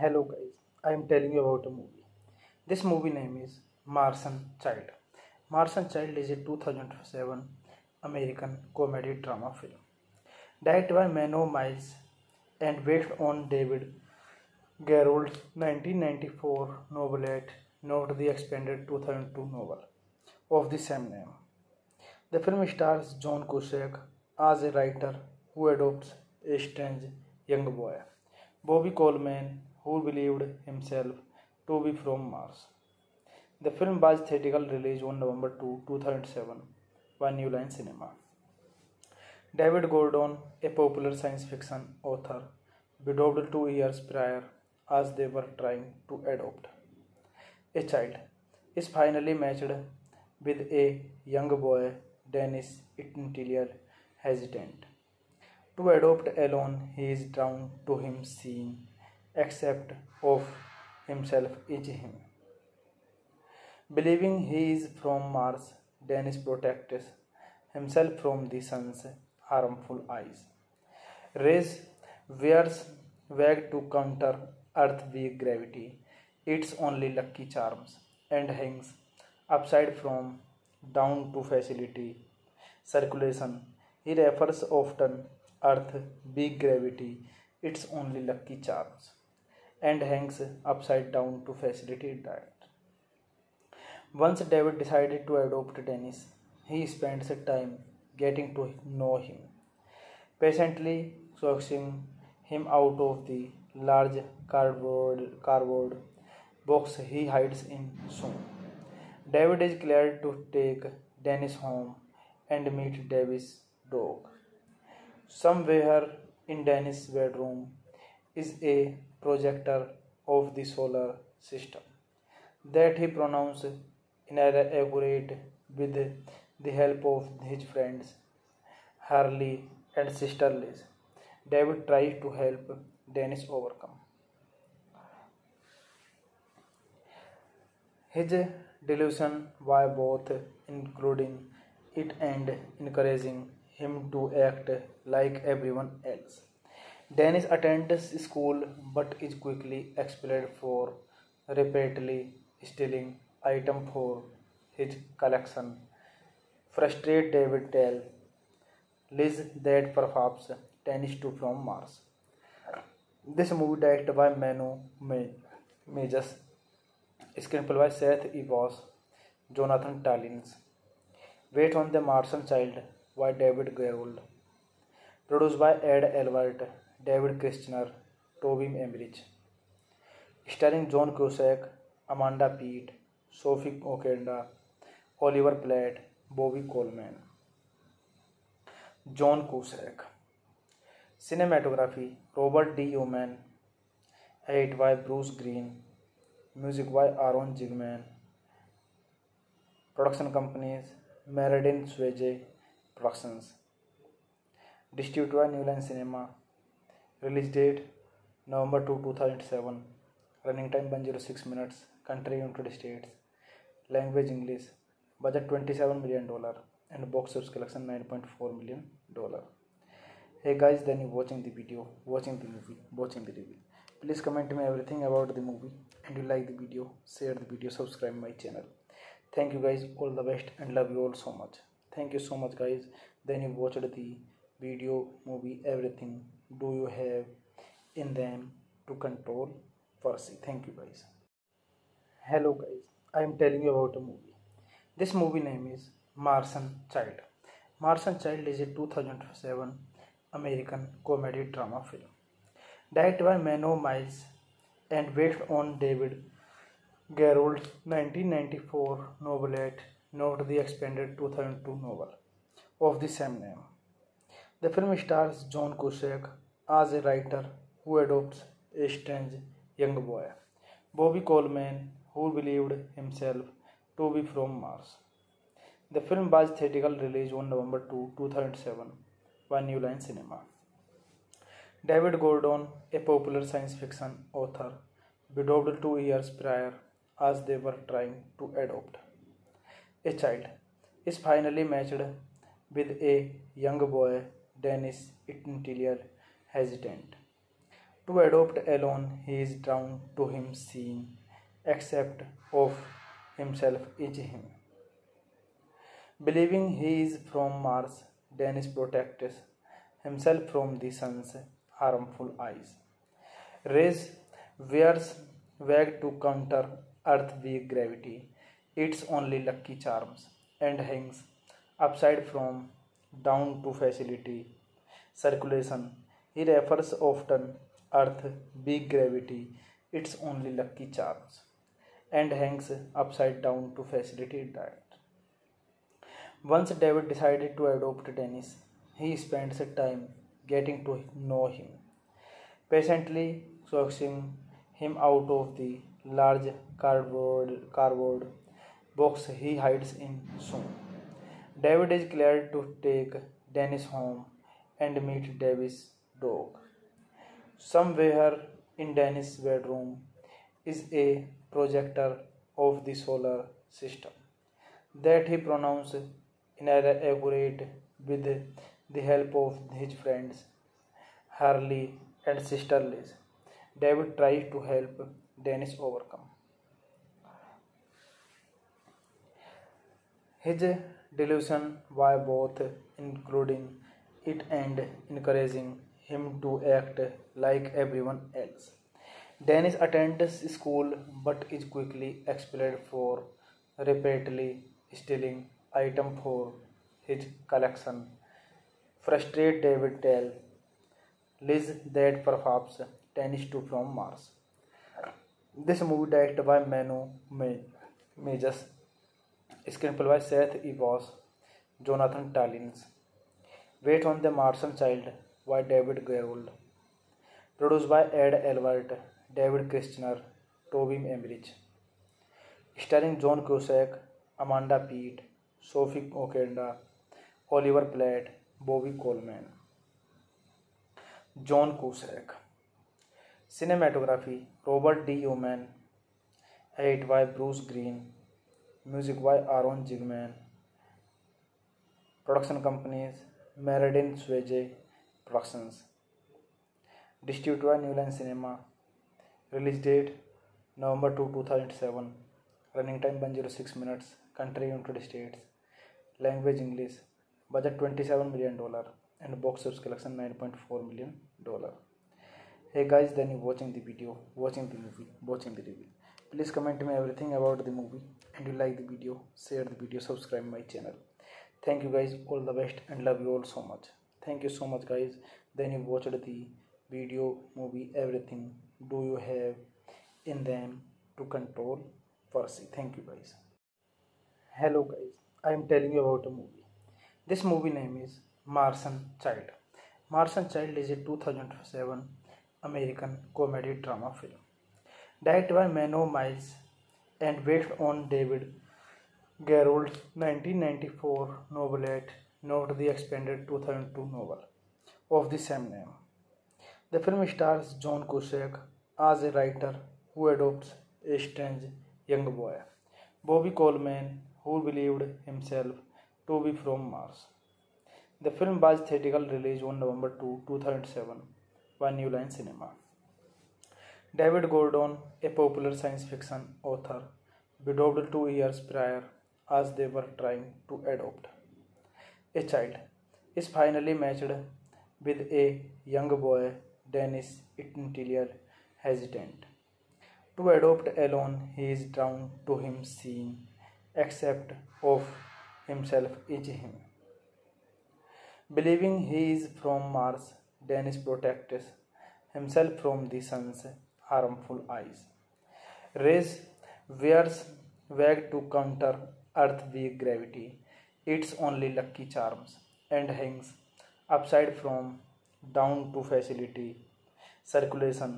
Hello guys, I am telling you about a movie. This movie name is Martian Child. Martian Child is a 2007 American comedy drama film directed by Menno Meyjes and based on David Gerrold's 1994 novelette, not the expanded 2002 novel of the same name. The film stars John Cusack as a writer who adopts a strange young boy, Bobby Coleman, who believed himself to be from Mars. The film was theatrical release on November 2, 2007 by New Line Cinema. David Gordon, a popular science fiction author, widowed two years prior as they were trying to adopt a child, is finally matched with a young boy, Dennis Itentier, hesitant. To adopt alone, he is drawn to him seeing, except of himself is him. Believing he is from Mars, Dennis protects himself from the sun's harmful eyes. Rays wears wag to counter Earth's weak gravity, its only lucky charms, and hangs upside from down to facility circulation. He refers often Earth big gravity, its only lucky charms, and hangs upside down to facilitate that. Once David decided to adopt Dennis, he spends time getting to know him, patiently coaxing him out of the large cardboard, cardboard box he hides in soon. David is glad to take Dennis home and meet Davis' dog. Somewhere in Dennis' bedroom is a projector of the solar system that he pronounced inaccurate with the help of his friends Harley and sister Liz. David tries to help Dennis overcome his delusion by both including it and encouraging him to act like everyone else. Dennis attends school but is quickly expelled for repeatedly stealing items for his collection. Frustrated David tells Liz that perhaps Dennis too from Mars. This movie directed by Menno Meyjes, screenplay by Seth Evans, Jonathan Tolins. Wait on the Martian Child by David Gerrold. Produced by Ed Elbert, David Kirschner, Toby Emmerich. Starring John Cusack, Amanda Peet, Sophie Okonedo, Oliver Platt, Bobby Coleman. John Cusack. Cinematography Robert D. Yeoman. Edit by Bruce Green. Music by Aaron Zigman. Production companies Meriden Swayze Productions. Distributed by New Line Cinema. Release date November 2, 2007. Running time 106 minutes. Country United States. Language English. Budget 27 million dollar and box office collection 9.4 million dollar. Hey guys, then you watching the video, watching the movie, watching the review. Please comment me everything about the movie and you like the video, share the video, subscribe my channel. Thank you guys, all the best and love you all so much. Thank you so much guys. Then you watched the video, movie, everything. Do you have in them to control Percy? Thank you guys. Hello guys, I am telling you about a movie. This movie name is Martian Child. Martian Child is a 2007 American comedy drama film directed by Menno Meyjes and based on David Gerrold's 1994 novelette, not the expanded 2002 novel of the same name. The film stars John Cusack as a writer who adopts a strange young boy, Bobby Coleman, who believed himself to be from Mars. The film was theatrical release on November 2, 2007 by New Line Cinema. David Gordon, a popular science fiction author, widowed two years prior as they were trying to adopt a child, is finally matched with a young boy, Dennis Itentier, hesitant. To adopt alone, he is drawn to him, seen, except of himself is him. Believing he is from Mars, Dennis protects himself from the sun's harmful eyes. Rays wears wag to counter Earth's weak gravity, its only lucky charms, and hangs upside from down to facility circulation. He refers often Earth big gravity, its only lucky charms, and hangs upside down to facilitate that. Once David decided to adopt Dennis, he spends time getting to know him, patiently coaxing him out of the large cardboard, cardboard box he hides in soon. David is glad to take Dennis home and meet David's dog. Somewhere in Dennis' bedroom is a projector of the solar system that he pronounced inaccurate with the help of his friends Harley and sister Liz. David tries to help Dennis overcome his delusion by both including it and encouraging him to act like everyone else. Dennis attends school but is quickly expelled for repeatedly stealing items for his collection. Frustrated David tells Liz that perhaps Dennis too from Mars. This movie directed by Menno Meyjes, screenplay by Seth इवॉस Jonathan Tolins. Wait on the Martian child by David Gerrold produce by Ed Elbert, David Kirschner Toby Emmerich starring John Cusack Amanda Peet, Sophie Okonedo, Oliver Platt, Bobby Coleman. John Cusack cinematography, Robert D Yeoman eight by Bruce Green. Robert D. Yeoman. Edit by Bruce Green. Music by Aaron Zigman. Production companies Meriden Swayze Productions. Distributed by New Line Cinema. Release date November 2, 2007. Running time 106 minutes. Country United States. Language English. Budget 27 million dollar and box office collection 9.4 million dollar. Hey guys, then you watching the video, watching the movie, watching the review. Please comment me everything about the movie and you like the video, share the video, subscribe my channel. Thank you guys, all the best and love you all so much. Thank you so much guys. Then you watched the video, movie, everything. Do you have in them to control Percy? Thank you guys. Hello guys, I am telling you about a movie. This movie name is Martian Child. Martian Child is a 2007 American comedy drama film directed by Menno Meyjes and based on David Gerrold's 1994 novelette, not the expanded 2002 novel of the same name. The film stars John Cusack as a writer who adopts a strange young boy, Bobby Coleman, who believed himself to be from Mars. The film was theatrical release on November 2, 2007 by New Line Cinema. David Gordon, a popular science fiction author, widowed two years prior as they were trying to adopt a child, is finally matched with a young boy, Dennis Interior, hesitant. To adopt alone, he is drawn to him, seeing, except of himself is him. Believing he is from Mars, Dennis protects himself from the sun's harmful eyes. Rays wears wag to counter Earth's weak gravity, its only lucky charms, and hangs upside from down to facility circulation.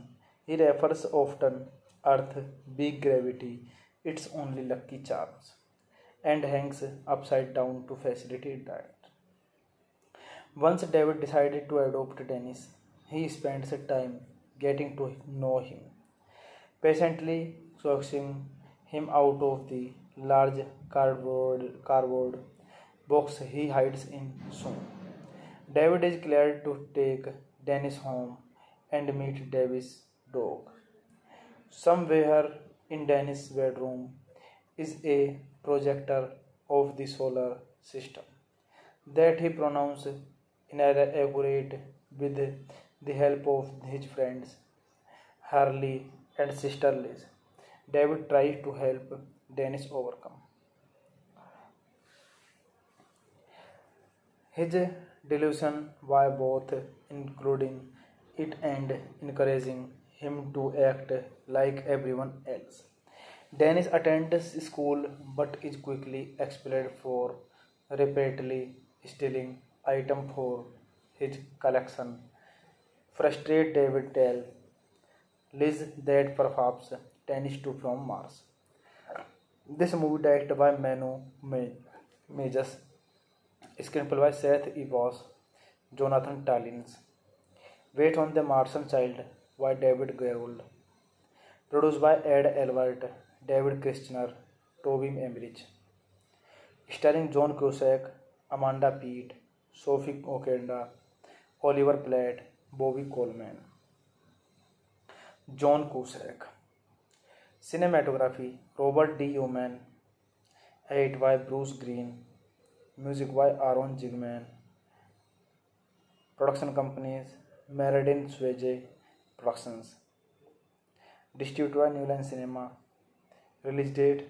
He refers often Earth's big gravity, its only lucky charms, and hangs upside down to facilitate that. Once David decided to adopt Dennis, he spends time getting to know him, patiently coaxing him out of the large cardboard, cardboard box he hides in soon. David is glad to take Dennis home and meet Davis' dog. Somewhere in Dennis' bedroom is a projector of the solar system that he pronounced inaccurate with the help of his friends Harley and sister Liz. David tries to help Dennis overcome. His delusion by both including it and encouraging him to act like everyone else. Dennis attends school but is quickly expelled for repeatedly stealing items for his collection. Frustrated David tells Liz that performs Dennis too from Mars this movie directed by Menno Meyjes screenplay by Seth Evans Jonathan Tolins wait on the Martian Child by David Gerrold produced by Ed Elbert David Kirschner Toby Emmerich starring John Cusack Amanda Peet Sophie Okonedo Oliver Platt Bobby Coleman. John Cusack. Cinematography Robert D. Yeoman. Edit by Bruce Green. Music by Aaron Zigman. Production companies Meriden Swayze Productions. Distributed by New Line Cinema. Release date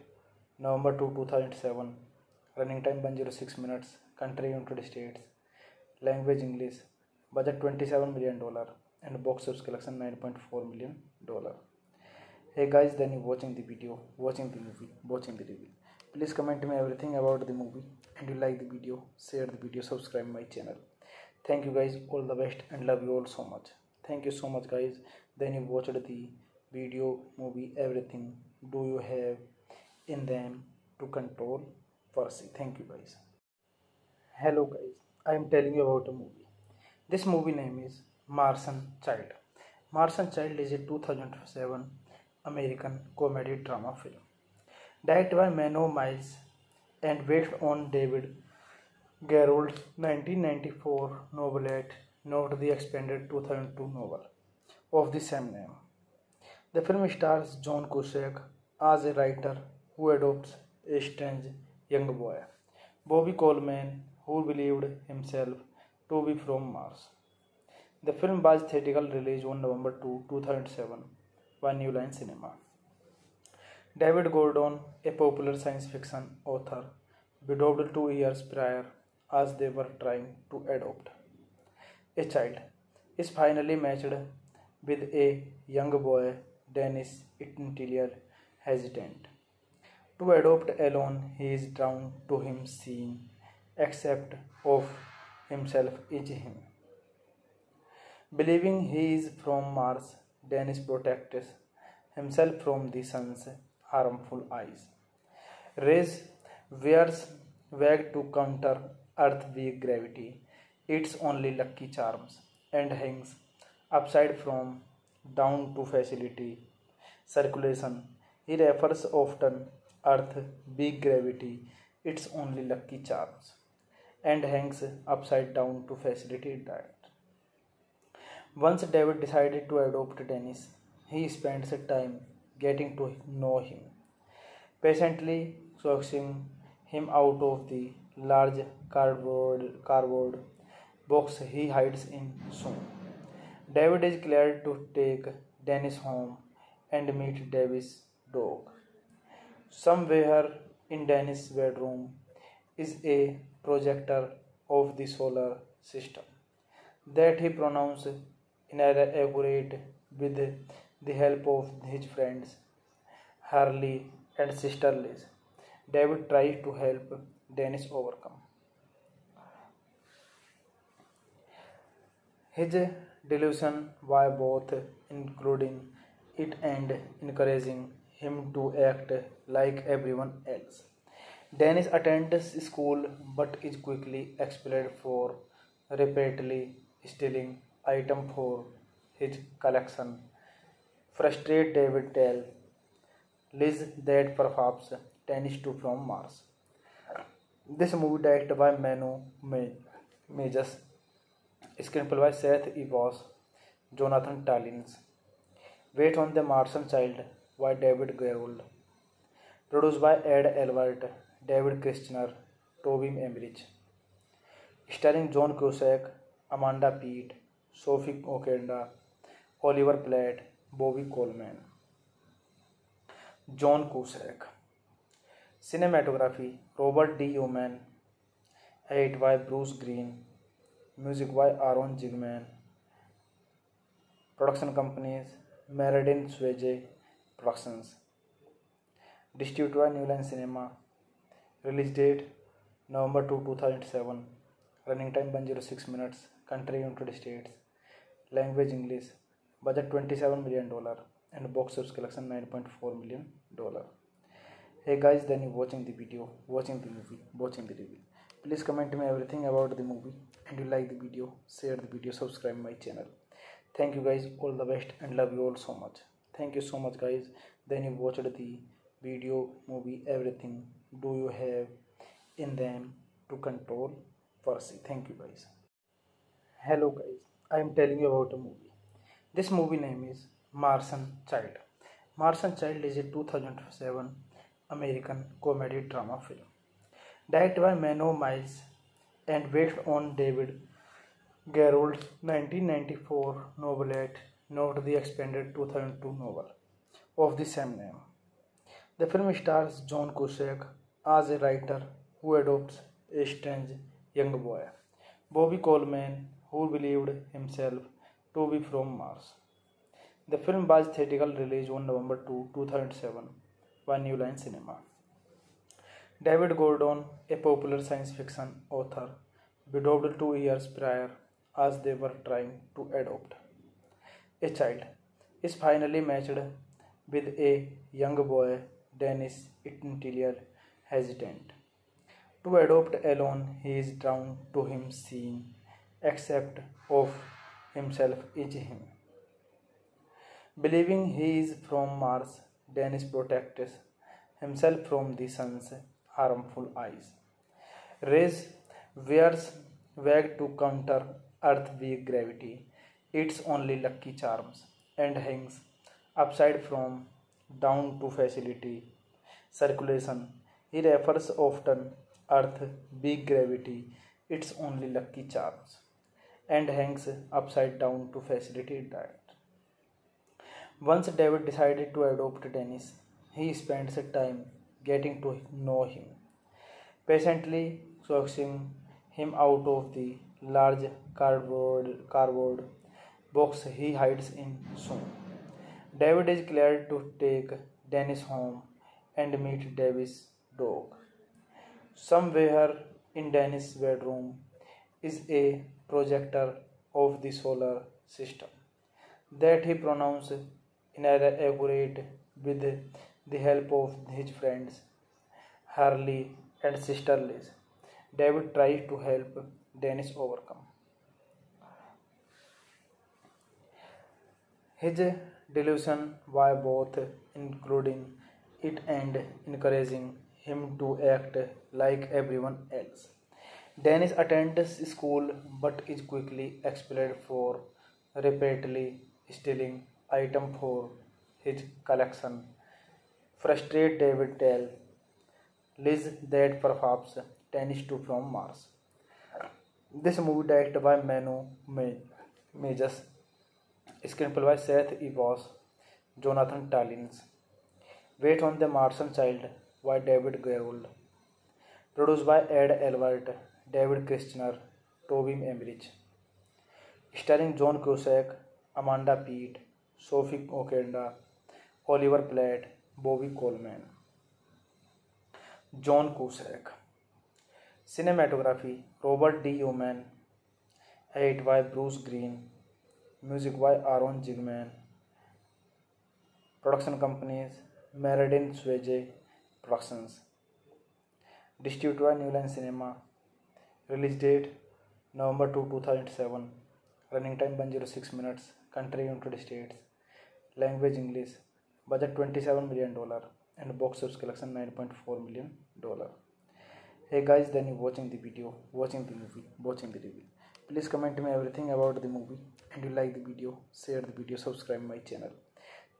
November 2, 2007. Running time 106 minutes. Country United States. Language English. Budget 27 million dollar and box office collection 9.4 million dollar. Hey guys, then you watching the video, watching the movie, watching the review. Please comment me everything about the movie and you like the video, share the video, subscribe my channel. Thank you guys, all the best and love you all so much. Thank you so much guys. Then you watched the video, movie, everything. Do you have in them to control Percy? Thank you guys. Hello guys, I am telling you about a movie. This movie name is Martian Child. Martian Child is a 2007 American comedy drama film directed by Menno Meyjes and based on David Gerrold's 1994 novelette, not the expanded 2002 novel of the same name. The film stars John Cusack as a writer who adopts a strange young boy, Bobby Coleman, who believed himself to be from Mars. The film was theatrical release on November 2, 2007 by New Line Cinema. David Gordon, a popular science fiction author, widowed two years prior as they were trying to adopt a child, is finally matched with a young boy, Dennis Interior, hesitant. To adopt alone, he is drawn to him seeing, except of himself is him. Believing he is from Mars, Dennis protects himself from the sun's harmful eyes. Rays wears wag to counter Earth weak gravity, its only lucky charms, and hangs upside from down to facility circulation. He refers often Earth big gravity, its only lucky charms, and hangs upside down to facilitate that. Once David decided to adopt Dennis, he spends time getting to know him, patiently coaxing him out of the large cardboard, cardboard box he hides in soon. David is glad to take Dennis home and meet Davis' dog. Somewhere in Dennis' bedroom is a projector of the solar system that he pronounced inaccurate with the help of his friends Harley and sister Liz. David tries to help Dennis overcome. His delusion by both including it and encouraging him to act like everyone else. Dennis attends school but is quickly expelled for repeatedly stealing items for his collection. Frustrated David tells Liz that perhaps Dennis too from Mars. This movie directed by Manu Majors, screenplay by Seth Evans, Jonathan Tallins. Wait on the Martian Child by David Gerrold. Produced by Ed Elbert, David Kirschner, Toby Emmerich. Starring John Cusack, Amanda Peet, Sophie Okonedo, Oliver Platt, Bobby Coleman. John Cusack. Cinematography Robert D. Yeoman. Edit by Bruce Green. Music by Aaron Zigman. Production companies Meriden Swayze Productions. Distributed by New Line Cinema. Release date November 2, 2007. Running time 106 minutes. Country United States. Language English. Budget 27 million dollar and box office collection 9.4 million dollar. Hey guys, then you watching the video, watching the movie, watching the review. Please comment me everything about the movie and you like the video, share the video, subscribe my channel. Thank you guys, all the best and love you all so much. Thank you so much guys. Then you watched the video, movie, everything. Do you have in them to control Percy? Thank you guys. Hello guys, I am telling you about a movie. This movie name is Martian Child. Martian Child is a 2007 American comedy drama film directed by Menno Meyjes and based on David Gerrold's 1994 novelette, not the expanded 2002 novel of the same name. The film stars John Cusack as a writer who adopts a strange young boy, Bobby Coleman, who believed himself to be from Mars. The film was theatrical release on November 2, 2007 by New Line Cinema. David Gordon, a popular science fiction author, widowed two years prior as they were trying to adopt a child, is finally matched with a young boy, Dennis Interior, hesitant. To adopt alone, he is drawn to him seeing, except of himself is him. Believing he is from Mars, Dennis protects himself from the sun's harmful eyes. Rays wears wag to counter Earth weak gravity, its only lucky charms, and hangs upside from down to facility circulation. He refers often Earth big gravity, its only lucky charms, and hangs upside down to facilitate that. Once David decided to adopt Dennis, he spends time getting to know him, patiently coaxing him out of the large cardboard, cardboard box he hides in soon. David is glad to take Dennis home and meet David's dog. Somewhere in Dennis' bedroom is a projector of the solar system that he pronounced inaccurate with the help of his friends Harley and sister Liz. David tries to help Dennis overcome his delusion by both including it and encouraging him to act like everyone else. Dennis attends school but is quickly expelled for repeatedly stealing item for his collection. Frustrated David tells Liz that perhaps Dennis too from Mars. This movie directed by Menno Meyjes, screenplay by Seth Evans, Jonathan Tolins. Wait on the Martian Child by David Gerrold. Produced by Ed Elbert, David Kirshner, Tobin Emrich. Starring John Cusack, Amanda Peet, Sophie Okenda, Oliver Platt, Bobby Coleman. John Cusack. Cinematography Robert D. Newman. Edit by Bruce Green. Music by Aaron Zigman. Production companies Meriden Swayze Productions. Distributed by New Line Cinema. Release date November 2, 2007. Running time 106 minutes. Country United States. Language English. Budget 27 million dollar and box office collection 9.4 million dollar. Hey guys, then you watching the video, watching the movie, watching the review. Please comment me everything about the movie and you like the video share the video subscribe my channel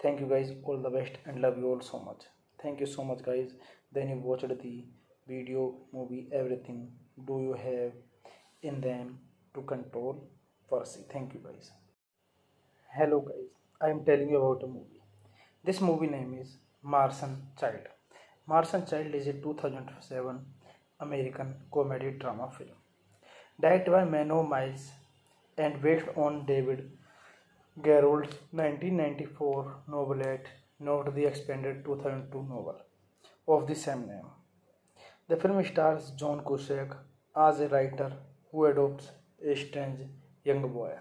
thank you guys all the best and love you all so much thank you so much guys. Then you watched the video movie everything. Do you have in them to control? Percy thank you guys. Hello guys. I am telling you about a movie. This movie name is Martian Child. Martian Child is a 2007 American comedy drama film. Directed by Menno Meyjes and based on David Gerrold's 1994 novelette, not the expanded 2002 novel of the same name. The film stars John Cusack as a writer who adopts a strange young boy,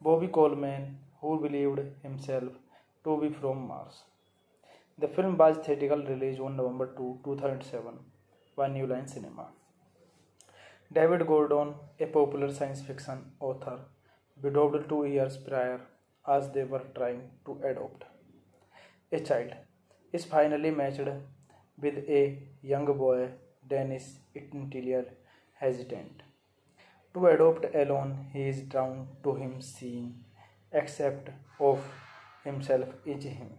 Bobby Coleman, who believed himself to be from Mars. The film was theatrical release on November 2, 2007 by New Line Cinema. David Gordon, a popular science fiction author, widowed two years prior as they were trying to adopt a child, is finally matched with a young boy, Dennis Interior, hesitant. To adopt alone, he is drawn to him, seeing, except of himself is him.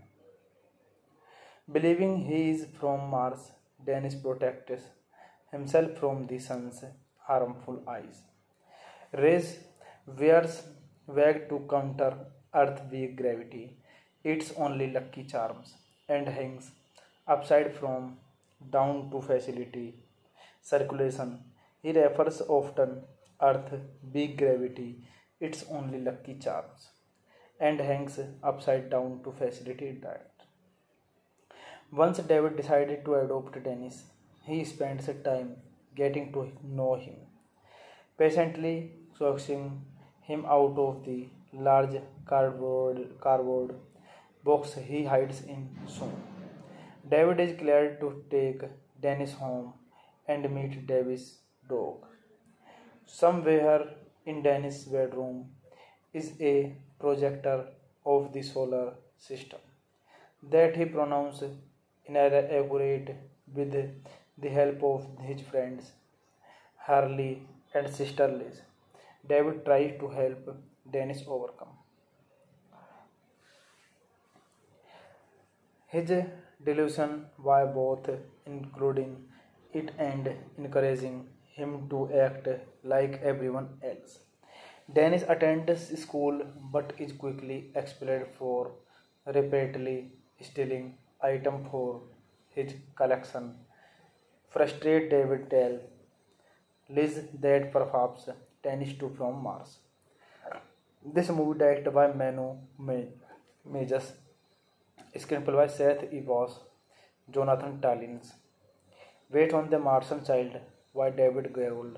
Believing he is from Mars, Dennis protects himself from the sun's harmful eyes. Rays wears wag to counter Earth weak gravity, its only lucky charms, and hangs upside from down to facility circulation. He refers often Earth big gravity, its only lucky charms, and hangs upside down to facilitate diet. Once David decided to adopt Dennis, he spends time getting to know him, patiently coaxing him out of the large cardboard, cardboard box he hides in soon. David is glad to take Dennis home and meet David's dog. Somewhere in Dennis' bedroom is a projector of the solar system that he pronounced inaccurate with the help of his friends Harley and sister Liz. David tries to help Dennis overcome his delusion by both including it and encouraging him to act like everyone else. Dennis attends school but is quickly expelled for repeatedly stealing items for his collection Frustrated, David tell Liz that perhaps Dennis to from Mars. This movie directed by Menno Meyjes, screenplay by Seth Evans Jonathan Tolins wait on the Martian Child by David Gerrold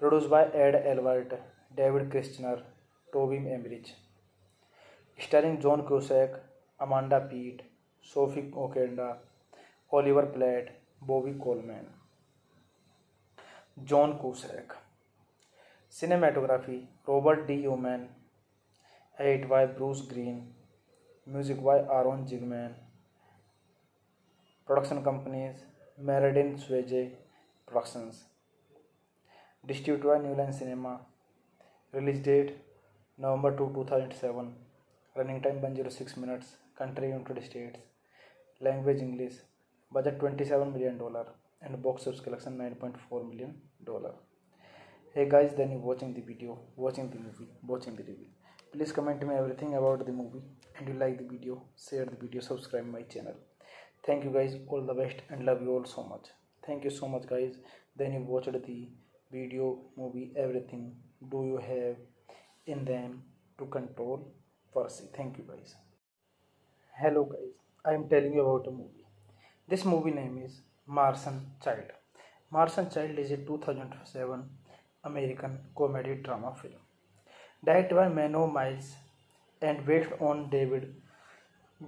produced by Ed Elbert David Kirschner Toby Emmerich starring John Cusack Amanda Peet Sophie Okonedo Oliver Platt Bobby Coleman John Cusack cinematography Robert D Yeoman edited by Bruce Green Music by Aaron Zigman. Production companies Meriden Swayze Productions. Distributed by New Line Cinema. Release date November 2, 2007. Running time 106 minutes. Country United States. Language English budget 27 million dollar and box office collection 9.4 million dollar hey guys then you watching the video watching the movie watching the review please comment me everything about the movie and you like the video share the video subscribe my channel. Thank you guys all the best and love you all so much. Thank you so much guys. Then you watched the video movie everything. Do you have in them to control? Percy thank you guys. Hello guys I am telling you about a movie. This movie name is Martian Child. Martian Child is a 2007 American comedy drama film. Directed by Menno Meyjes and based on David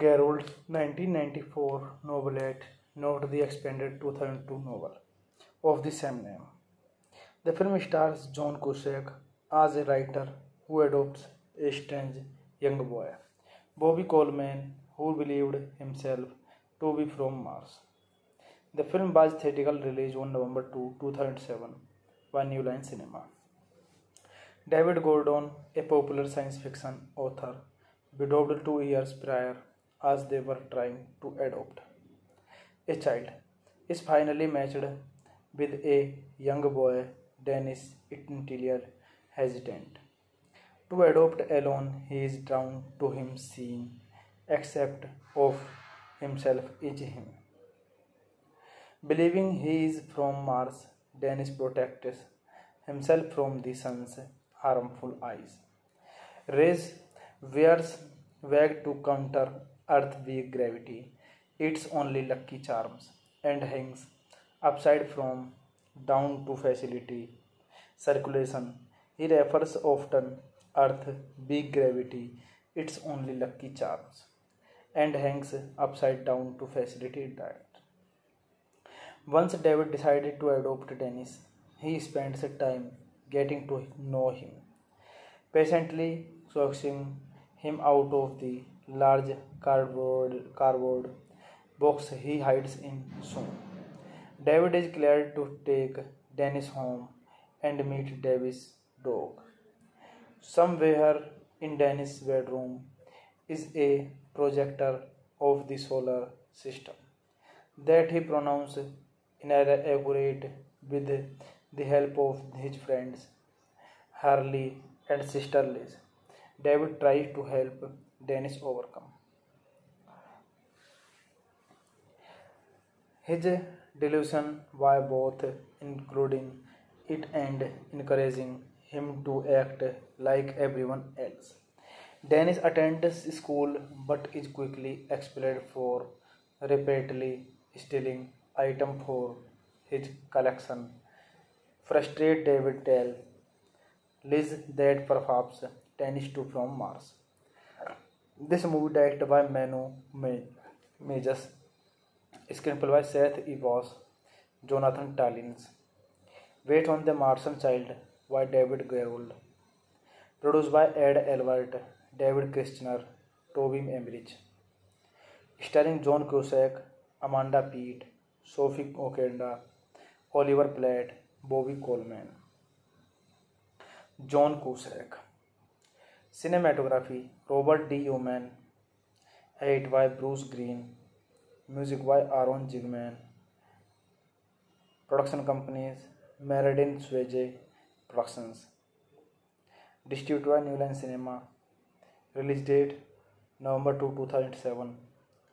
Gerrold's 1994 novelette, not the expanded 2002 novel of the same name. The film stars John Cusack as a writer who adopts a strange young boy, Bobby Coleman, who believed himself to be from Mars. The film was theatrical release on November 2, 2007 by New Line Cinema. David Gordon, a popular science fiction author, widowed two years prior as they were trying to adopt a child, is finally matched with a young boy, Dennis Interior, hesitant. To adopt alone, he is drawn to him, seeing, except of himself is him. Believing he is from Mars, Dennis protects himself from the sun's harmful eyes. Rays wears wag to counter Earth weak gravity, its only lucky charms, and hangs upside from down to facility circulation. He refers often Earth big gravity, its only lucky charms, and hangs upside down to facilitate diet. Once David decided to adopt Dennis, he spends time getting to know him, patiently coaxing him out of the large cardboard, cardboard box he hides in soon. David is glad to take Dennis home and meet David's dog. Somewhere in Dennis' bedroom is a projector of the solar system that he pronounced inaccurate with the help of his friends Harley and sister Liz. David tries to help Dennis overcome his delusion by both including it and encouraging him to act like everyone else. Dennis attends school but is quickly expelled for repeatedly stealing items for his collection. Frustrated David tells Liz that performs Dennis too from Mars this movie directed by Menno Meyjes screenplay by Seth Evans Jonathan Tolins wait on the Martian Child by David Gerrold produced by Ed Elbert David Kirschner Toby Emmerich starring John Cusack Amanda Peet Sophie Okonedo Oliver Platt Bobby Coleman. John Cusack. Cinematography Robert D. Yeoman. Edit by Bruce Green. Music by Aaron Zigman. Production companies Meriden Swayze Productions. Distributed by New Line Cinema. Release date November 2, 2007.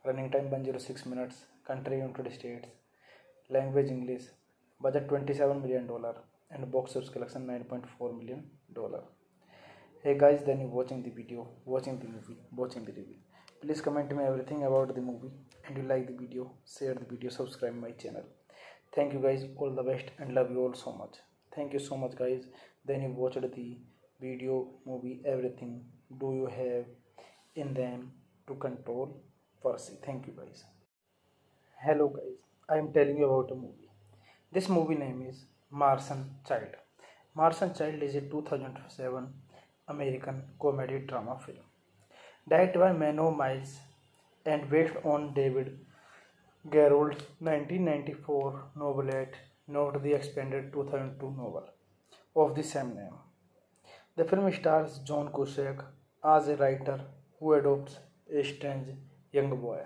Running time 106 minutes. Country United States. Language English. Budget 27 million dollar and box office collection 9.4 million dollar. Hey guys, then you watching the video, watching the movie, watching the review. Please comment me everything about the movie and you like the video, share the video, subscribe my channel. Thank you guys, all the best and love you all so much. Thank you so much guys. Then you watched the video, movie, everything. Do you have in them to control Percy? Thank you guys. Hello guys, I am telling you about a movie. This movie name is Martian Child. Martian Child is a 2007 American comedy drama film directed by Menno Meyjes and based on David Gerrold's 1994 novelette, not the expanded 2002 novel of the same name. The film stars John Cusack as a writer who adopts a strange young boy,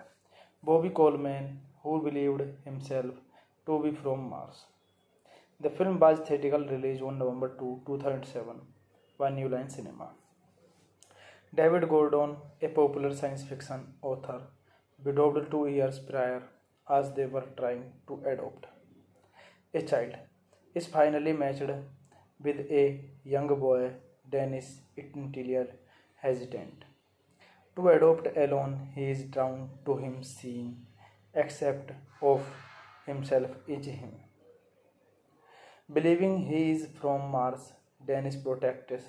Bobby Coleman, who believed himself to be from Mars. The film was theatrical release on November 2, 2007 by New Line Cinema. David Gordon, a popular science fiction author, widowed two years prior as they were trying to adopt a child, is finally matched with a young boy, Dennis Interior, hesitant. To adopt alone, he is drawn to him, seeing, except of himself is him. Believing he is from Mars, Dennis protects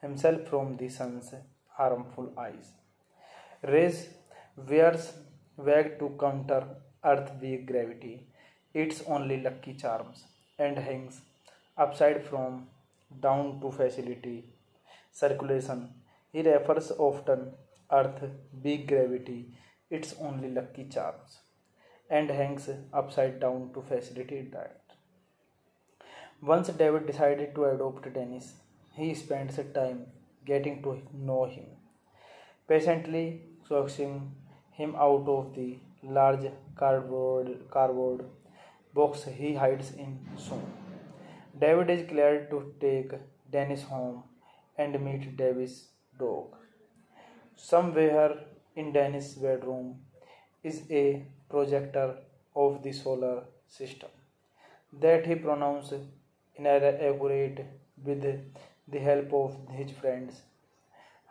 himself from the sun's harmful eyes. Rays wears wag to counter Earth weak gravity, its only lucky charms, and hangs upside from down to facility circulation. He refers often Earth big gravity, its only lucky charms, and hangs upside down to facilitate that. Once David decided to adopt Dennis, he spends time getting to know him, patiently coaxing him out of the large cardboard, cardboard box he hides in soon. David is glad to take Dennis home and meet David's dog. Somewhere in Dennis' bedroom is a projector of the solar system that he pronounced inaccurate with the help of his friends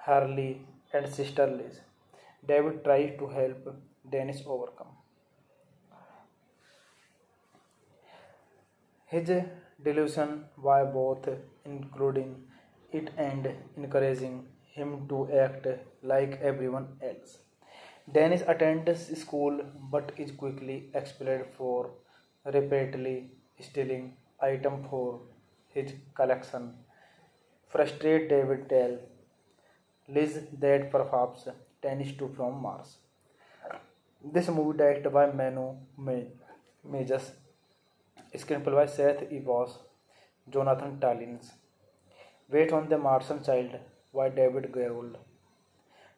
Harley and sister Liz. David tries to help Dennis overcome. His delusion by both including it and encouraging him to act like everyone else. Dennis attends school but is quickly expelled for repeatedly stealing items for his collection. Frustrated David tells Liz that perhaps Dennis too from Mars. This movie directed by Menno Meyjes, screenplay by Seth Evans, Jonathan Tolins. Wait on the Martian Child by David Gerrold.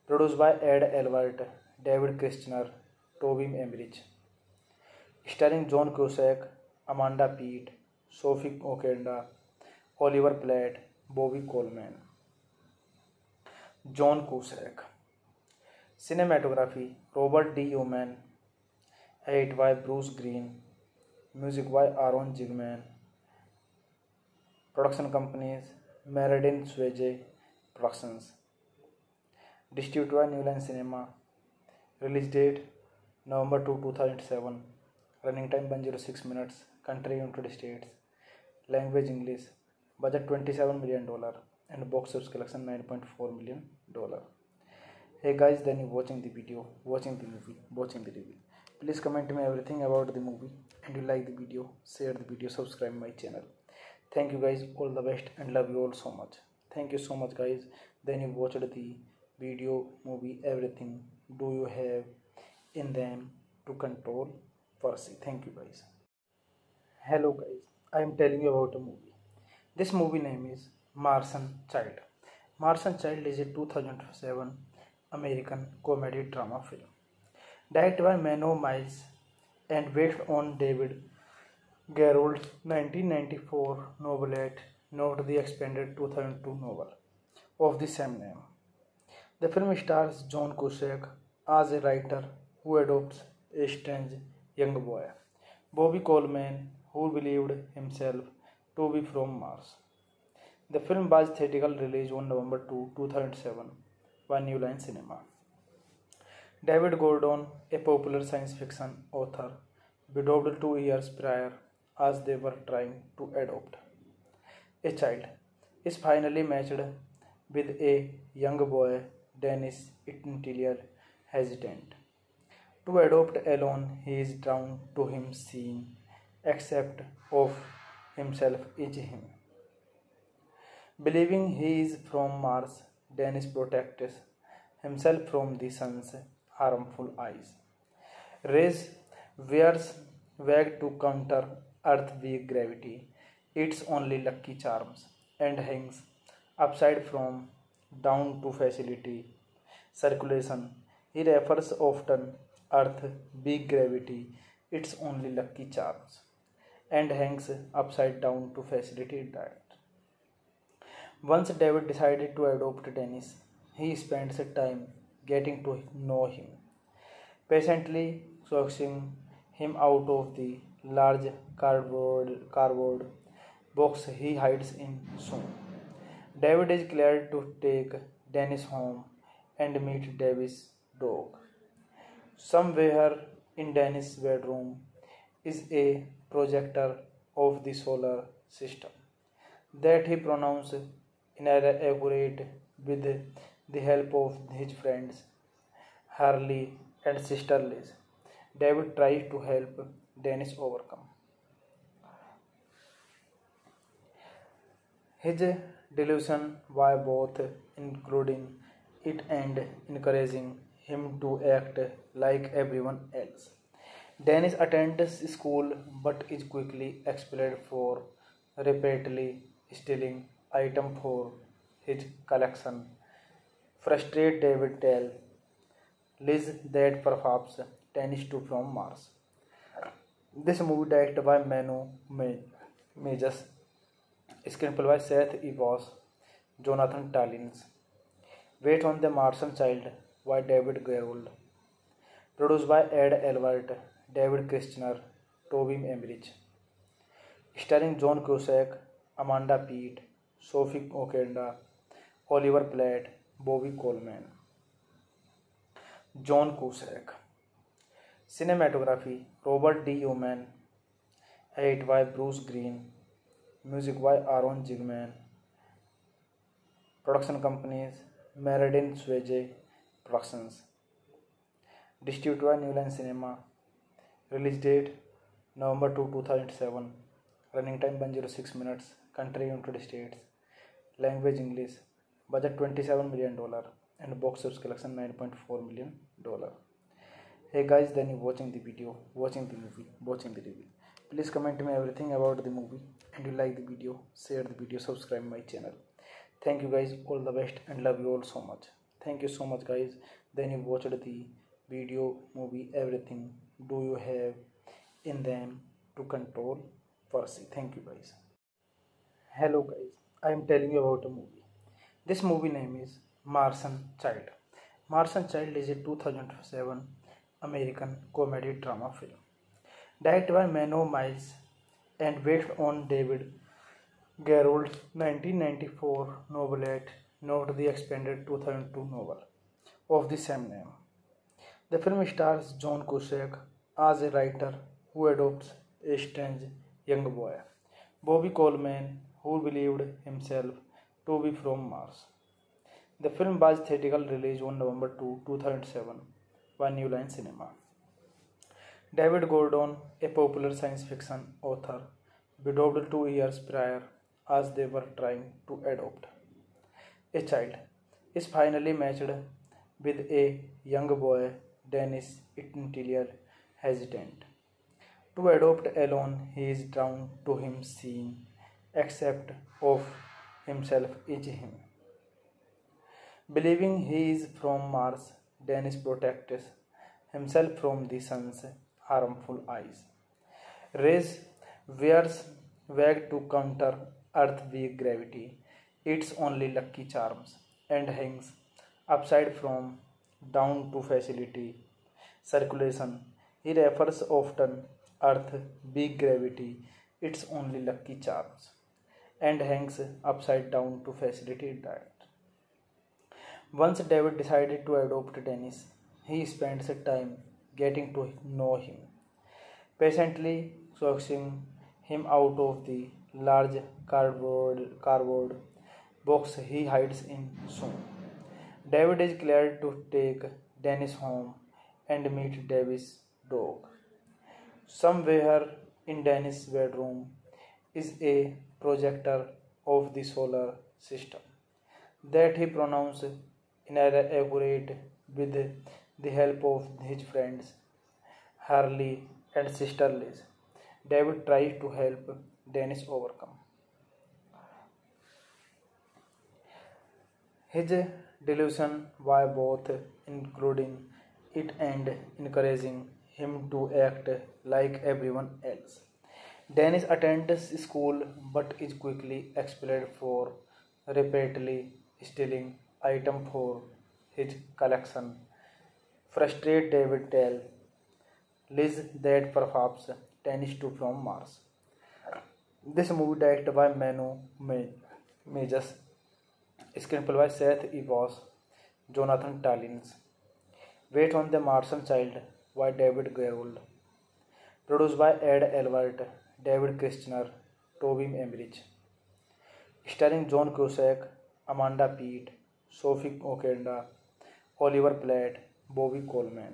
Produced by Ed Elbert, David Kirschner, Toby Emmerich. Starring John Cusack, Amanda Peet, Sophie Okonedo, Oliver Platt, Bobby Coleman. John Cusack. Cinematography Robert D. Yeoman. Edit by Bruce Green. Music by Aaron Zigman. Production companies Meriden Swayze Productions. Distributed by New Line Cinema. Release date November 2, 2007. Running time 106 minutes. Country United States. Language English. Budget 27 million dollar and box office collection 9.4 million dollar. Hey guys, then you watching the video, watching the movie, watching the review. Please comment me everything about the movie and you like the video, share the video, subscribe my channel. Thank you guys, all the best and love you all so much. Thank you so much guys. Then you watched the video, movie, everything. Do you have in them to control Percy? Thank you guys. Hello guys, I am telling you about a movie. This movie name is Martian Child. Martian Child is a 2007 American comedy drama film directed by Menno Meyjes and based on David Gerrold's 1994 novelette, not the expanded 2002 novel of the same name. The film stars John Cusack as a writer who adopts a strange young boy, Bobby Coleman, who believed himself to be from Mars. The film was theatrical release on November 2, 2007 by New Line Cinema. David Gordon, a popular science fiction author, widowed two years prior as they were trying to adopt a child, is finally matched with a young boy, Dennis Interior, hesitant. To adopt alone, he is drawn to him seeing, except of himself is him. Believing he is from Mars, Dennis protects himself from the sun's harmful eyes. Rays wears wag to counter Earth weak gravity, its only lucky charms, and hangs upside from down to facility circulation. He refers often Earth big gravity, its only lucky charms, and hangs upside down to facilitate that. Once David decided to adopt Dennis, he spends time getting to know him, patiently coaxing him out of the large cardboard, cardboard box he hides in soon. David is glad to take Dennis home and meet David's dog. Somewhere in Dennis' bedroom is a projector of the solar system that he pronounced inaccurate with the help of his friends Harley and sister Liz. David tries to help Dennis overcome. His delusion by both including it and encouraging him to act like everyone else. Dennis attends school but is quickly expelled for repeatedly stealing items for his collection. Frustrated, David tell Liz that perhaps Dennis to from Mars. This movie directed by Menno Meyjes, screenplay by Seth इवॉस Jonathan Tolins wait on the Martian child by David Gerrold produce by Ed Elbert David Kirschner Toby Emmerich starring John Cusack Amanda Peet Sophie Okonedo Oliver Platt Bobby Coleman John Cusack cinematography Robert D Yeoman eight by Bruce Green Robert D. Yeoman. Edit by Bruce Green. Music by Aaron Zigman. Production companies Meriden Swayze Productions. Distributed by New Line Cinema. Release date November 2, 2007. Running time 106 minutes. Country United States. Language English. Budget 27 million dollar and box office collection 9.4 million dollar. Hey guys, then you watching the video, watching the movie, watching the review. Please comment me everything about the movie and you like the video, share the video, subscribe my channel. Thank you guys, all the best and love you all so much. Thank you so much guys. Then you watched the video, movie, everything. Do you have in them to control Percy? Thank you guys. Hello guys, I am telling you about a movie. This movie name is Martian Child. Martian Child is a 2007 American comedy drama film directed by Menno Meyjes and based on David Gerrold's 1994 novelette, not the expanded 2002 novel of the same name. The film stars John Cusack as a writer who adopts a strange young boy, Bobby Coleman, who believed himself to be from Mars. The film was theatrical release on November 2, 2007 by New Line Cinema. David Gordon, a popular science fiction author, widowed two years prior as they were trying to adopt a child, is finally matched with a young boy, Dennis Interior, hesitant. To adopt alone, he is drawn to him seeing, except of himself is him. Believing he is from Mars, Dennis protects himself from the sun's harmful eyes. Rays wears wag to counter Earth's weak gravity, its only lucky charms, and hangs upside from down to facility circulation. He refers often Earth big gravity, its only lucky charms, and hangs upside down to facilitate that. Once David decided to adopt Dennis, he spends time getting to know him, patiently coaxing him out of the large cardboard, cardboard box he hides in soon. David is glad to take Dennis home and meet David's dog. Somewhere in Dennis' bedroom is a projector of the solar system that he pronounced inaccurate with the help of his friends Harley and sister Liz. David tries to help Dennis overcome his delusion by both including it and encouraging him to act like everyone else. Dennis attends school but is quickly expelled for repeatedly stealing items for his collection. Frustrated David tells Liz that performs Dennis too from Mars this movie directed by Menno Meyjes screenplay by Seth Evans Jonathan Tolins wait on the Martian Child by David Gerrold produced by Ed Elbert David Kirschner Toby Emmerich starring John Cusack Amanda Peet Sophie Okonedo Oliver Platt Bobby Coleman.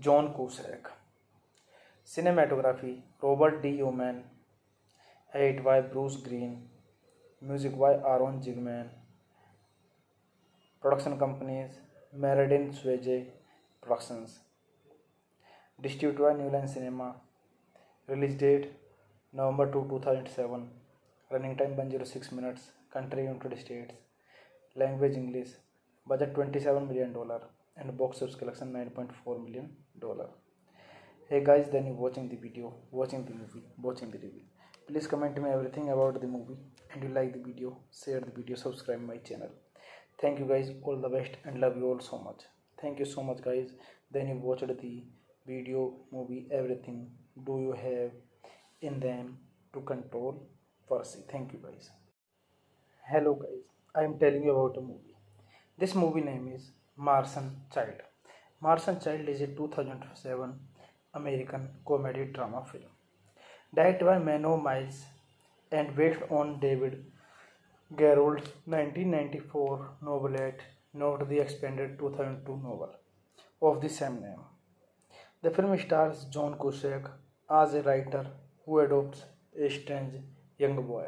John Cusack. Cinematography Robert D. Yeoman. Edit by Bruce Green. Music by Aaron Zigman. Production companies Meriden Swayze Productions. Distributed by New Line Cinema. Release date November 2, 2007. Running time 106 minutes. Country United States. Language English. Budget 27 million dollar and box office collection 9.4 million dollar. Hey guys, then you watching the video, watching the movie, watching the review. Please comment me everything about the movie and you like the video, share the video, subscribe my channel. Thank you guys, all the best and love you all so much. Thank you so much guys. Then you watched the video, movie, everything. Do you have in them to control Percy? Thank you guys. Hello guys, I am telling you about a movie. This movie name is Martian Child. Martian Child is a 2007 American comedy drama film directed by Menno Meyjes and based on David Gerrold's 1994 novelette, not the expanded 2002 novel of the same name. The film stars John Cusack as a writer who adopts a strange young boy,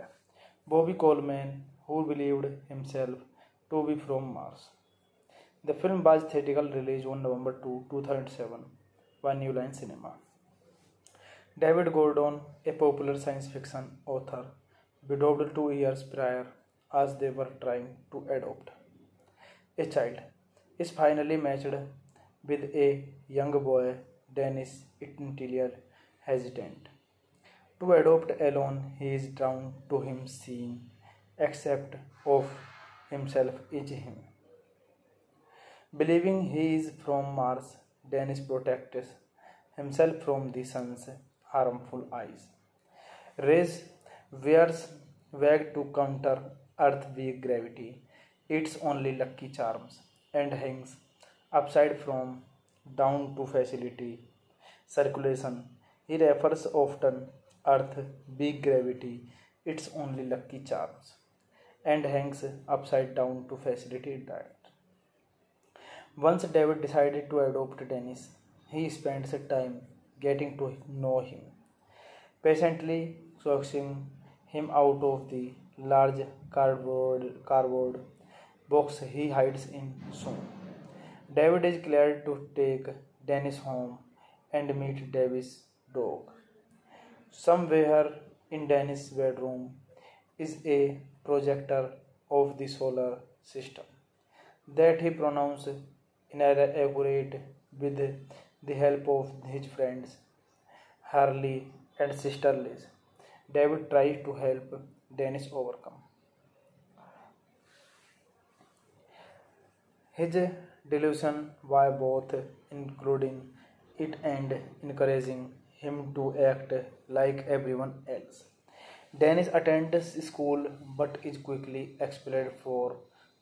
Bobby Coleman, who believed himself to be from Mars. The film was theatrical release on November 2, 2007 by New Line Cinema. David Gordon, a popular science fiction author, widowed two years prior as they were trying to adopt a child, is finally matched with a young boy, Dennis Interior, hesitant. To adopt alone, he is drawn to him seeing, except of himself is him. Believing he is from Mars, Dennis protects himself from the sun's harmful eyes. Rays wears wag to counter Earth weak gravity, its only lucky charms, and hangs upside from down to facility circulation. He refers often Earth big gravity, its only lucky charms, and hangs upside down to facilitate that. Once David decided to adopt Dennis, he spends time getting to know him, patiently coaxing him out of the large cardboard, cardboard box he hides in soon. David is glad to take Dennis home and meet David's dog. Somewhere in Dennis' bedroom is a projector of the solar system that he pronounced inaccurate with the help of his friends Harley and sister Liz. David tries to help Dennis overcome his delusion by both including it and encouraging him to act like everyone else. Dennis attends school but is quickly expelled for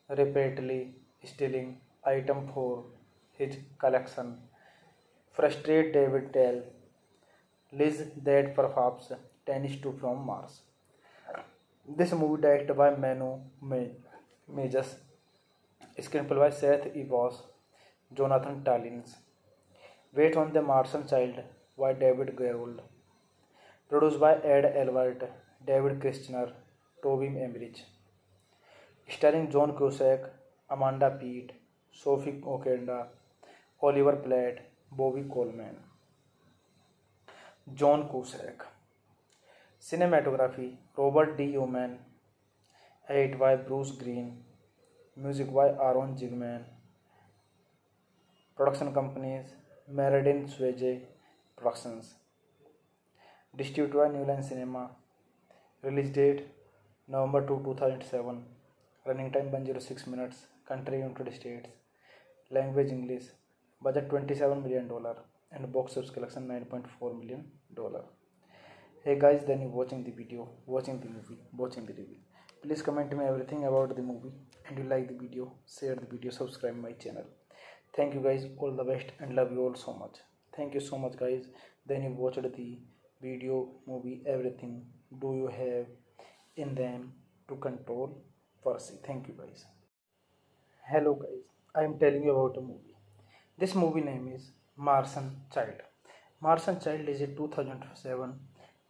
repeatedly stealing item for his collection. Frustrated David tells Liz that perhaps Dennis too from Mars. This movie directed by Menno Meyjes, screenplay by Seth Evans, Jonathan Tolins, Wait on the Martian Child by David Gerrold, produced by Ed Elbert, David Kirschner, Tobin Emmerich, starring John Cusack, Amanda Peet, Sophie Okonedo, Oliver Platt, Bobby Coleman. John Cusack. Cinematography Robert D. Yeoman. Edit by Bruce Green. Music by Aaron Zigman. Production companies Meriden Swayze Productions. Distributed by New Line Cinema. Release date November 2, 2007. Running time 106 minutes. Country United States. Language English. Budget 27 million dollar and box office collection 9.4 million dollar. Hey guys, then you watching the video, watching the movie, watching the review. Please comment me everything about the movie and you like the video, share the video, subscribe my channel. Thank you guys, all the best and love you all so much. Thank you so much guys. Then you watched the video, movie, everything. Do you have in them to control Percy? Thank you guys. Hello guys, I am telling you about a movie. This movie name is Martian Child. Martian Child is a 2007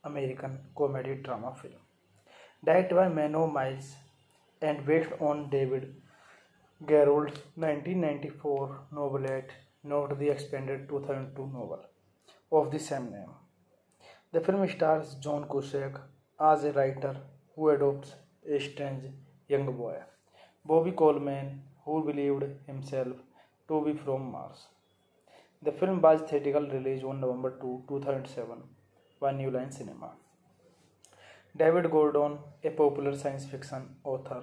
American comedy drama film directed by Menno Meyjes and based on David Gerrold's 1994 novelette, not the expanded 2002 novel of the same name. The film stars John Cusack as a writer who adopts a strange young boy. Bobby Coleman, who believed himself to be from Mars. The film was theatrical release on November 2, 2007 by New Line Cinema. David Gordon, a popular science fiction author,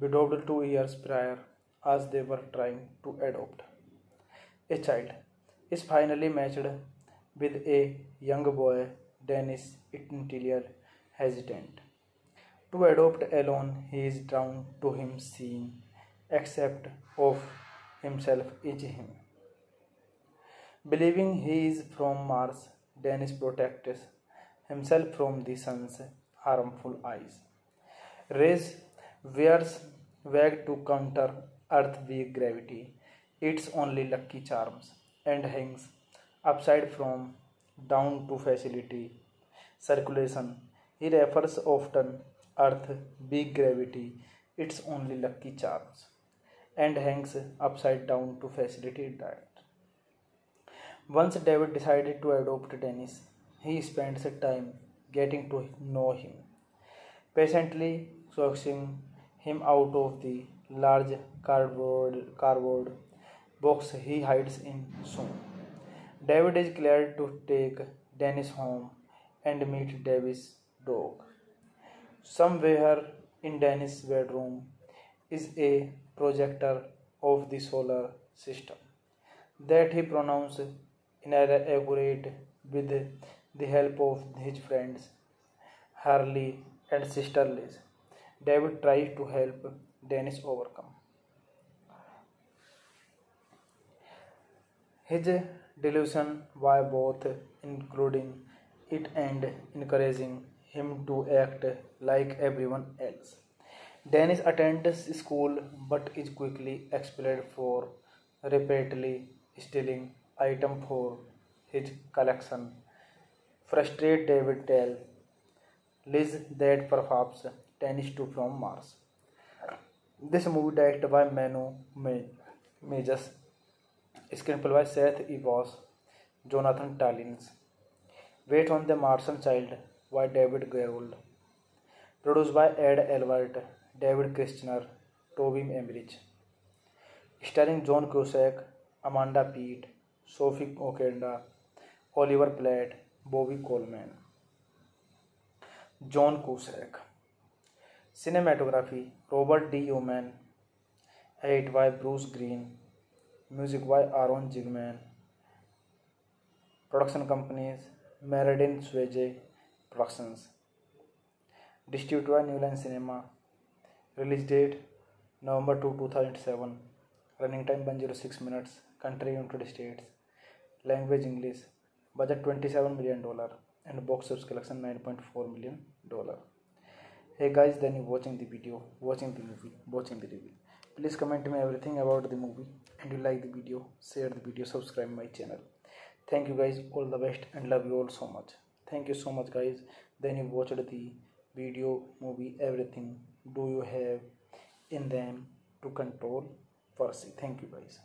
widowed two years prior as they were trying to adopt a child, is finally matched with a young boy, Dennis Interior, hesitant. To adopt alone, he is drawn to him, seeing, except of himself is him. Believing he is from Mars, Dennis protects himself from the sun's harmful eyes. Rays wears wag to counter Earth weak gravity, its only lucky charms, and hangs upside from down to facility circulation. He refers often Earth big gravity, its only lucky charms, and hangs upside down to facilitate that. Once David decided to adopt Dennis, he spends time getting to know him, patiently coaxing him out of the large cardboard, cardboard box he hides in soon. David is glad to take Dennis home and meet David's dog. Somewhere in Dennis' bedroom is a projector of the solar system that he pronounced inaccurate with the help of his friends Harley and sister Liz. David tries to help Dennis overcome his delusion by both including it and encouraging him to act like everyone else. Dennis attends school but is quickly expelled for repeatedly stealing items for his collection. Frustrated David tells Liz that perhaps Dennis too from Mars. This movie directed by Menno Meyjes, screenplay by Seth Evans, Jonathan Tolins. Wait on the Martian Child by David Gerrold. Produced by Ed Elbert, David Kirshner, Tobin Emmerich. Starring John Cusack, Amanda Peet, Sophie Okenda, Oliver Platt, Bobby Coleman. John Cusack. Cinematography Robert D. Newman. Edit by Bruce Green. Music by Aaron Zigman. Production companies Meriden Swayze Productions. Distributed by New Line Cinema. Release date November 2, 2007. Running time 106 minutes. Country United States. Language English. Budget 27 million dollar and box office collection 9.4 million dollar. Hey guys, then you watching the video, watching the movie, watching the review. Please comment me everything about the movie and you like the video, share the video, subscribe my channel. Thank you guys, all the best and love you all so much. Thank you so much guys. Then you watched the video, movie, everything. Do you have in them to control Percy? Thank you guys.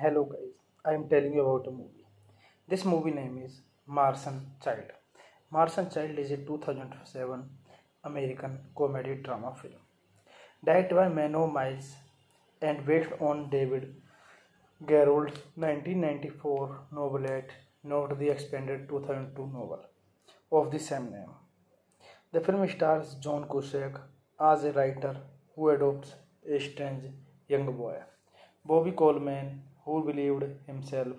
Hello guys, I am telling you about a movie. This movie name is Martian Child. Martian Child is a 2007 American comedy drama film directed by Menno Meyjes and based on David Gerrold's 1994 novelette, not the expanded 2002 novel of the same name. The film stars John Cusack as a writer who adopts a strange young boy, Bobby Coleman, who believed himself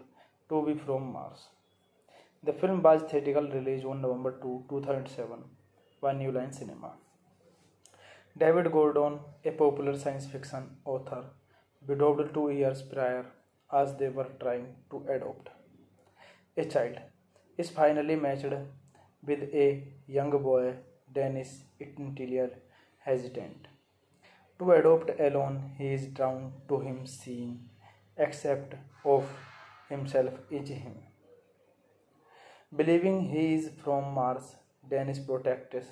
to be from Mars. The film was theatrical release on November 2, 2007 by New Line Cinema. David Gordon, a popular science fiction author, widowed two years prior as they were trying to adopt a child, is finally matched with a young boy, Dennis Interior, hesitant. To adopt alone, he is drawn to him, seeing, except of himself is him. Believing he is from Mars, Dennis protects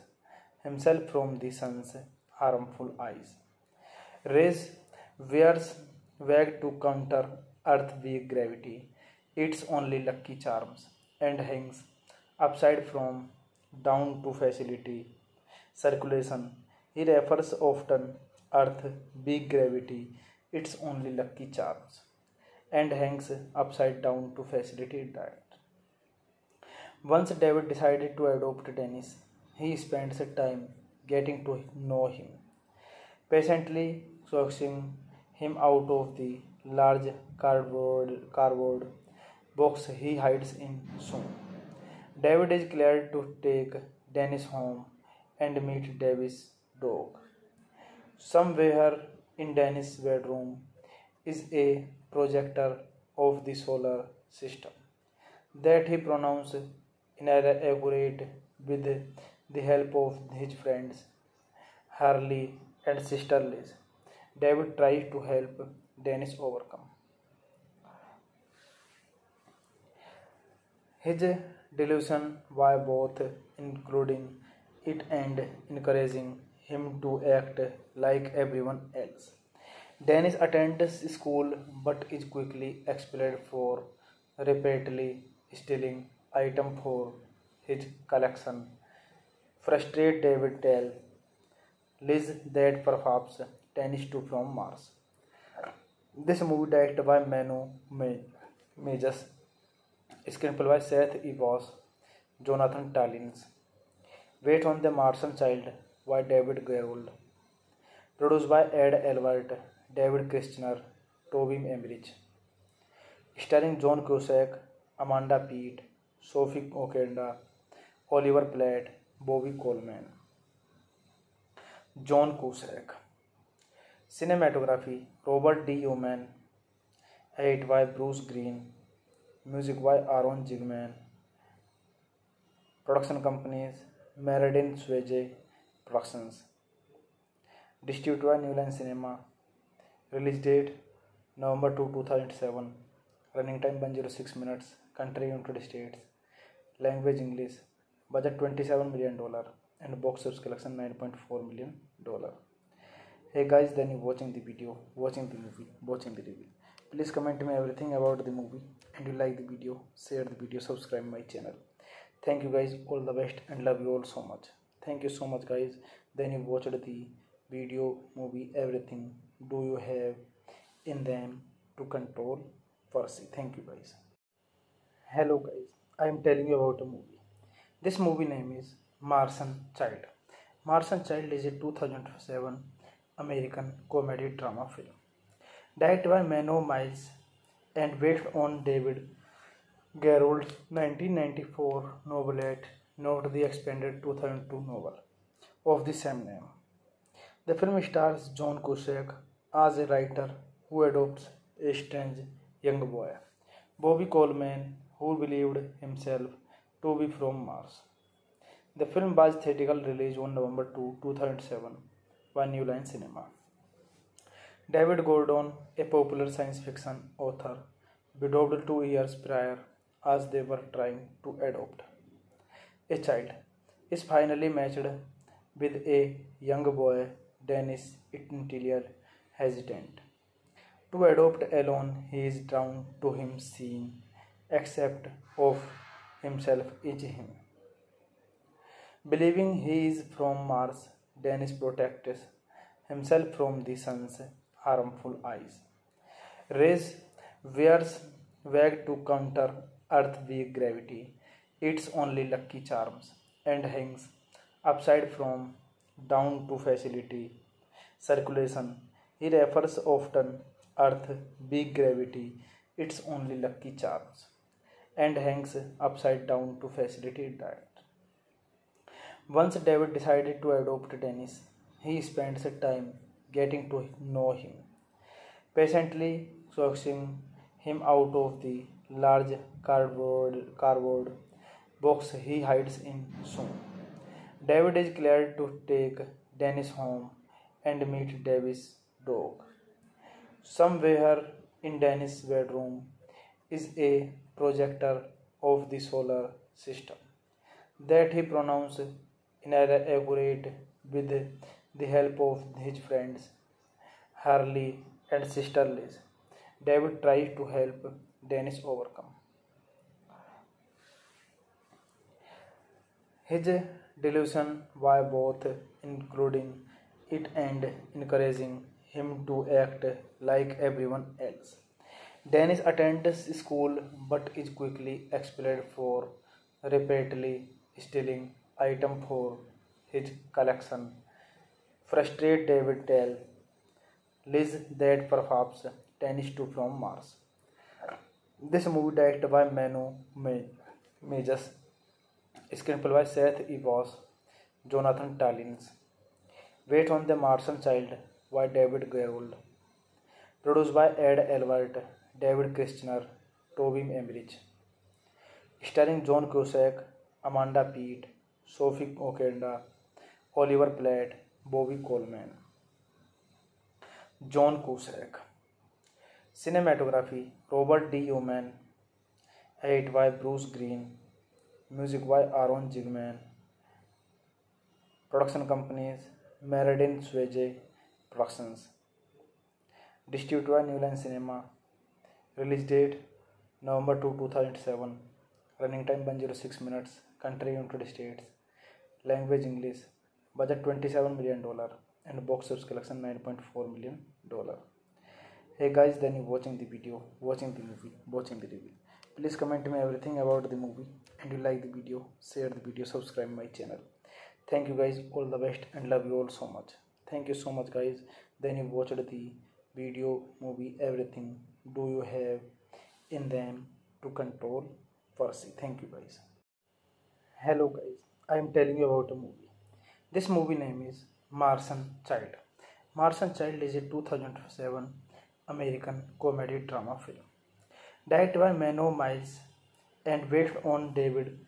himself from the sun's harmful eyes. Rays wears wag to counter Earth weak gravity, its only lucky charms, and hangs upside from down to facility circulation. He refers often Earth, big gravity, its only lucky charms, and hangs upside down to facilitate diet. Once David decided to adopt Dennis, he spends time getting to know him, patiently coaxing him out of the large cardboard, cardboard box he hides in soon. David is glad to take Dennis home and meet David's dog. Somewhere in Dennis' bedroom is a projector of the solar system that he pronounced inaccurate with the help of his friends Harley and sister Liz. David tries to help Dennis overcome. His delusion why both including it and encouraging him to act like everyone else. Dennis attends school but is quickly expelled for repeatedly stealing items for his collection. Frustrated David tells Liz that perhaps Dennis too from Mars. This movie directed by Menno Meyjes, इसके employ Seth इवॉस Jonathan Tolins wait on the Martian Child by David Gerrold produce by Ed Elbert David Kirschner Toby Emmerich starring John Cusack Amanda Peet Sophie Okonedo Oliver Platt Bobby Coleman John Cusack cinematography Robert D Yeoman eight by Bruce Green Music by Aaron Zigman. Production companies Meriden Swayze Productions. Distributed by New Line Cinema. Release date November 2, 2007. Running time 106 minutes. Country United States. Language English. Budget 27 million dollar and box office collection 9.4 million dollar. Hey guys, then you watching the video, watching the movie, watching the review. Please comment to me everything about the movie and you like the video, share the video, subscribe my channel. Thank you guys, all the best and love you all so much. Thank you so much guys. Then you watched the video, movie, everything. Do you have in them to control Percy? Thank you guys. Hello guys, I am telling you about a movie. This movie name is Martian Child. Martian Child is a 2007 American comedy drama film directed by Menno Meyjes and based on David Gerrold's 1994 novelette, not the expanded 2002 novel of the same name. The film stars John Cusack as a writer who adopts a strange young boy, Bobby Coleman, who believed himself to be from Mars. The film was theatrical release on November 2, 2007 by New Line Cinema. David Gordon, a popular science fiction author, widowed two years prior as they were trying to adopt a child, is finally matched with a young boy, Dennis Interior, hesitant. To adopt alone, he is drawn to him seeing, except of himself is him. Believing he is from Mars, Dennis protects himself from the sun's harmful eyes. Rays wears wag to counter Earth's weak gravity, its only lucky charms, and hangs upside from down to facility circulation. He refers often Earth big gravity, its only lucky charms, and hangs upside down to facilitate diet. Once David decided to adopt Dennis, he spends time getting to know him, patiently coaxing him out of the large cardboard, cardboard box he hides in soon. David is glad to take Dennis home and meet David's dog. Somewhere in Dennis' bedroom is a projector of the solar system that he pronounced inaccurate with the help of his friends Harley and sister Liz. David tries to help Dennis overcome. His delusion by both including it and encouraging him to act like everyone else. Dennis attends school but is quickly expelled for repeatedly stealing items for his collection. Frustrated David tells Liz that performs Dennis too from Mars this movie directed by Menno Meyjes screenplay by Seth Evans Jonathan Tolins wait on the Martian Child by David Gerrold produced by Ed Elbert David Kirschner Toby Emmerich starring John Cusack Amanda Peet Sophie Okonedo Oliver Platt Bobby Coleman. John Cusack. Cinematography Robert D. Yeoman. Edit by Bruce Green. Music by Aaron Zigman. Production companies Meriden Swayze Productions. Distributed by New Line Cinema. Release date November 2, 2007. Running time 106 minutes. Country United States. Language English. Budget 27 million dollar and box office collection 9.4 million dollar. Hey guys, then you watching the video, watching the movie, watching the review. Please comment me everything about the movie and you like the video, share the video, subscribe my channel. Thank you guys, all the best and love you all so much. Thank you so much guys. Then you watched the video, movie, everything. Do you have in them to control Percy? Thank you guys. Hello guys, I am telling you about a movie. This movie name is Martian Child. Martian Child is a 2007 American comedy drama film directed by Menno Meyjes and based on David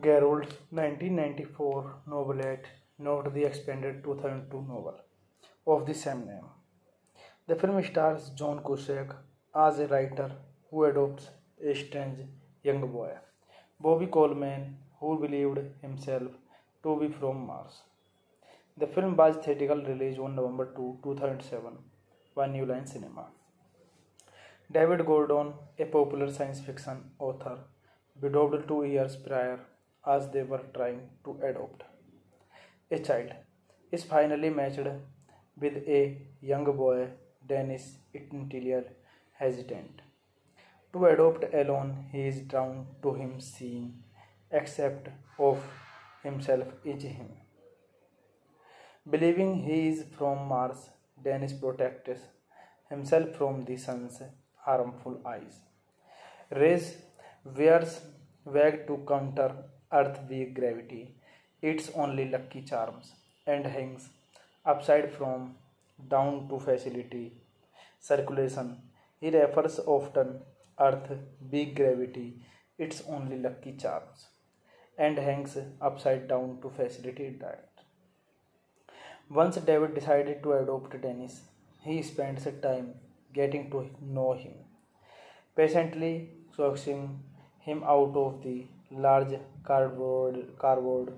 Gerrold's 1994 novelette, not the expanded 2002 novel of the same name. The film stars John Cusack as a writer who adopts a strange young boy, Bobby Coleman, who believed himself to be from Mars. The film was theatrical release on November 2, 2007 by New Line Cinema. David Gordon, a popular science fiction author, widowed two years prior as they were trying to adopt a child, is finally matched with a young boy, Dennis Interior, hesitant. To adopt alone, he is drawn to him seeing, except of himself is him. Believing he is from Mars, Dennis protects himself from the sun's harmful eyes. Rays wears wag to counter Earth weak gravity, its only lucky charms, and hangs upside from down to facility circulation. He refers often Earth big gravity, its only lucky charms, and hangs upside down to facilitate that. Once David decided to adopt Dennis, he spends time getting to know him, patiently coaxing him out of the large cardboard, cardboard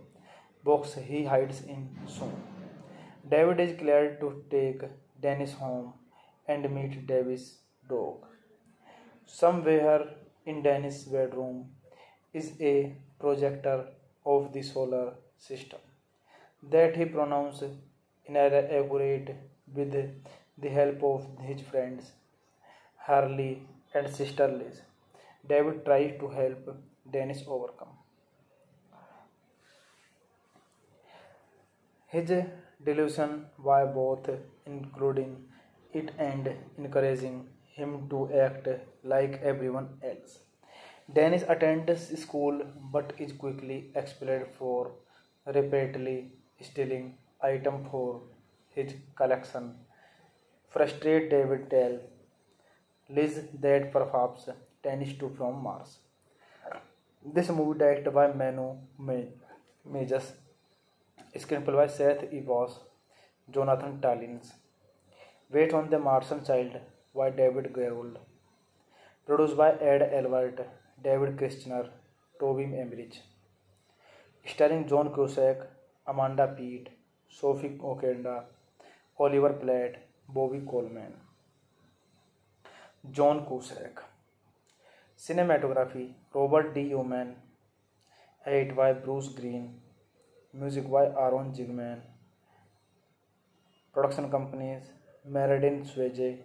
box he hides in soon. David is glad to take Dennis home and meet David's dog. Somewhere in Dennis' bedroom is a projector of the solar system that he pronounced inaccurate with the help of his friends Harley and sister Liz. David tries to help Dennis overcome his delusion by both including it and encouraging him to act like everyone else. Dennis attends school but is quickly expelled for repeatedly stealing item for his collection. Frustrated David tells Liz that perhaps Dennis too from Mars. This movie directed by Manu Majors, screenplay by Seth Evans, Jonathan Tallins. Wait on the Martian Child by David Gerrold. Produced by Ed Elbert, David Kirschner, Toby Emmerich. Starring John Cusack, Amanda Peet, Sophie Okonedo, Oliver Platt, Bobby Coleman. John Cusack. Cinematography Robert D. Yeoman. Edit by Bruce Green. Music by Aaron Zigman. Production companies Meriden Swayze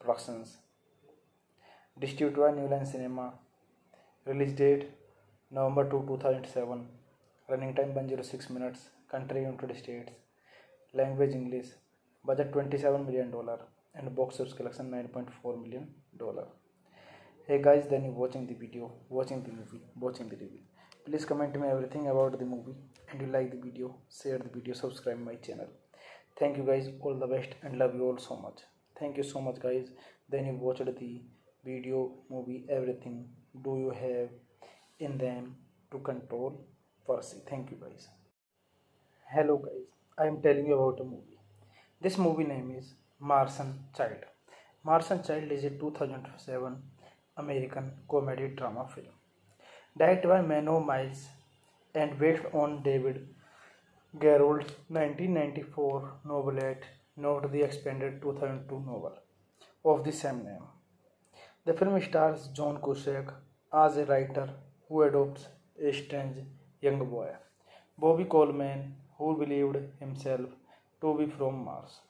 Productions. Distributed by New Line Cinema. Release date November 2, 2007. Running time 106 minutes. Country United States. Language English. Budget 27 million dollar and box office collection 9.4 million dollar. Hey guys, then you watching the video, watching the movie, watching the review. Please comment me everything about the movie and you like the video, share the video, subscribe my channel. Thank you guys, all the best and love you all so much. Thank you so much guys. Then you watched the video, movie, everything. Do you have in them to control Percy? Thank you guys. Hello guys, I am telling you about a movie. This movie name is Martian Child. Martian Child is a 2007 American comedy drama film directed by Menno Meyjes and based on David Gerrold's 1994 novelette, not the expanded 2002 novel of the same name. The film stars John Cusack as a writer who adopts a strange young boy, Bobby Coleman, who believed himself to be from Mars.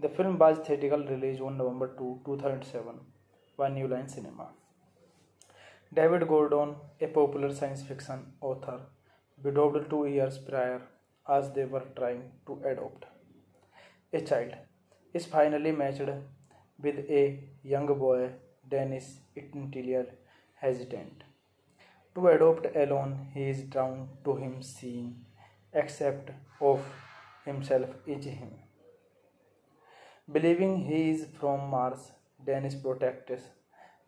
The film was theatrical release on November 2, 2007 by New Line Cinema. David Gordon, a popular science fiction author, widowed two years prior as they were trying to adopt a child, is finally matched with a young boy, Dennis Interior, hesitant. To adopt alone, he is drawn to him seeing, except of himself is him. Believing he is from Mars, Dennis protects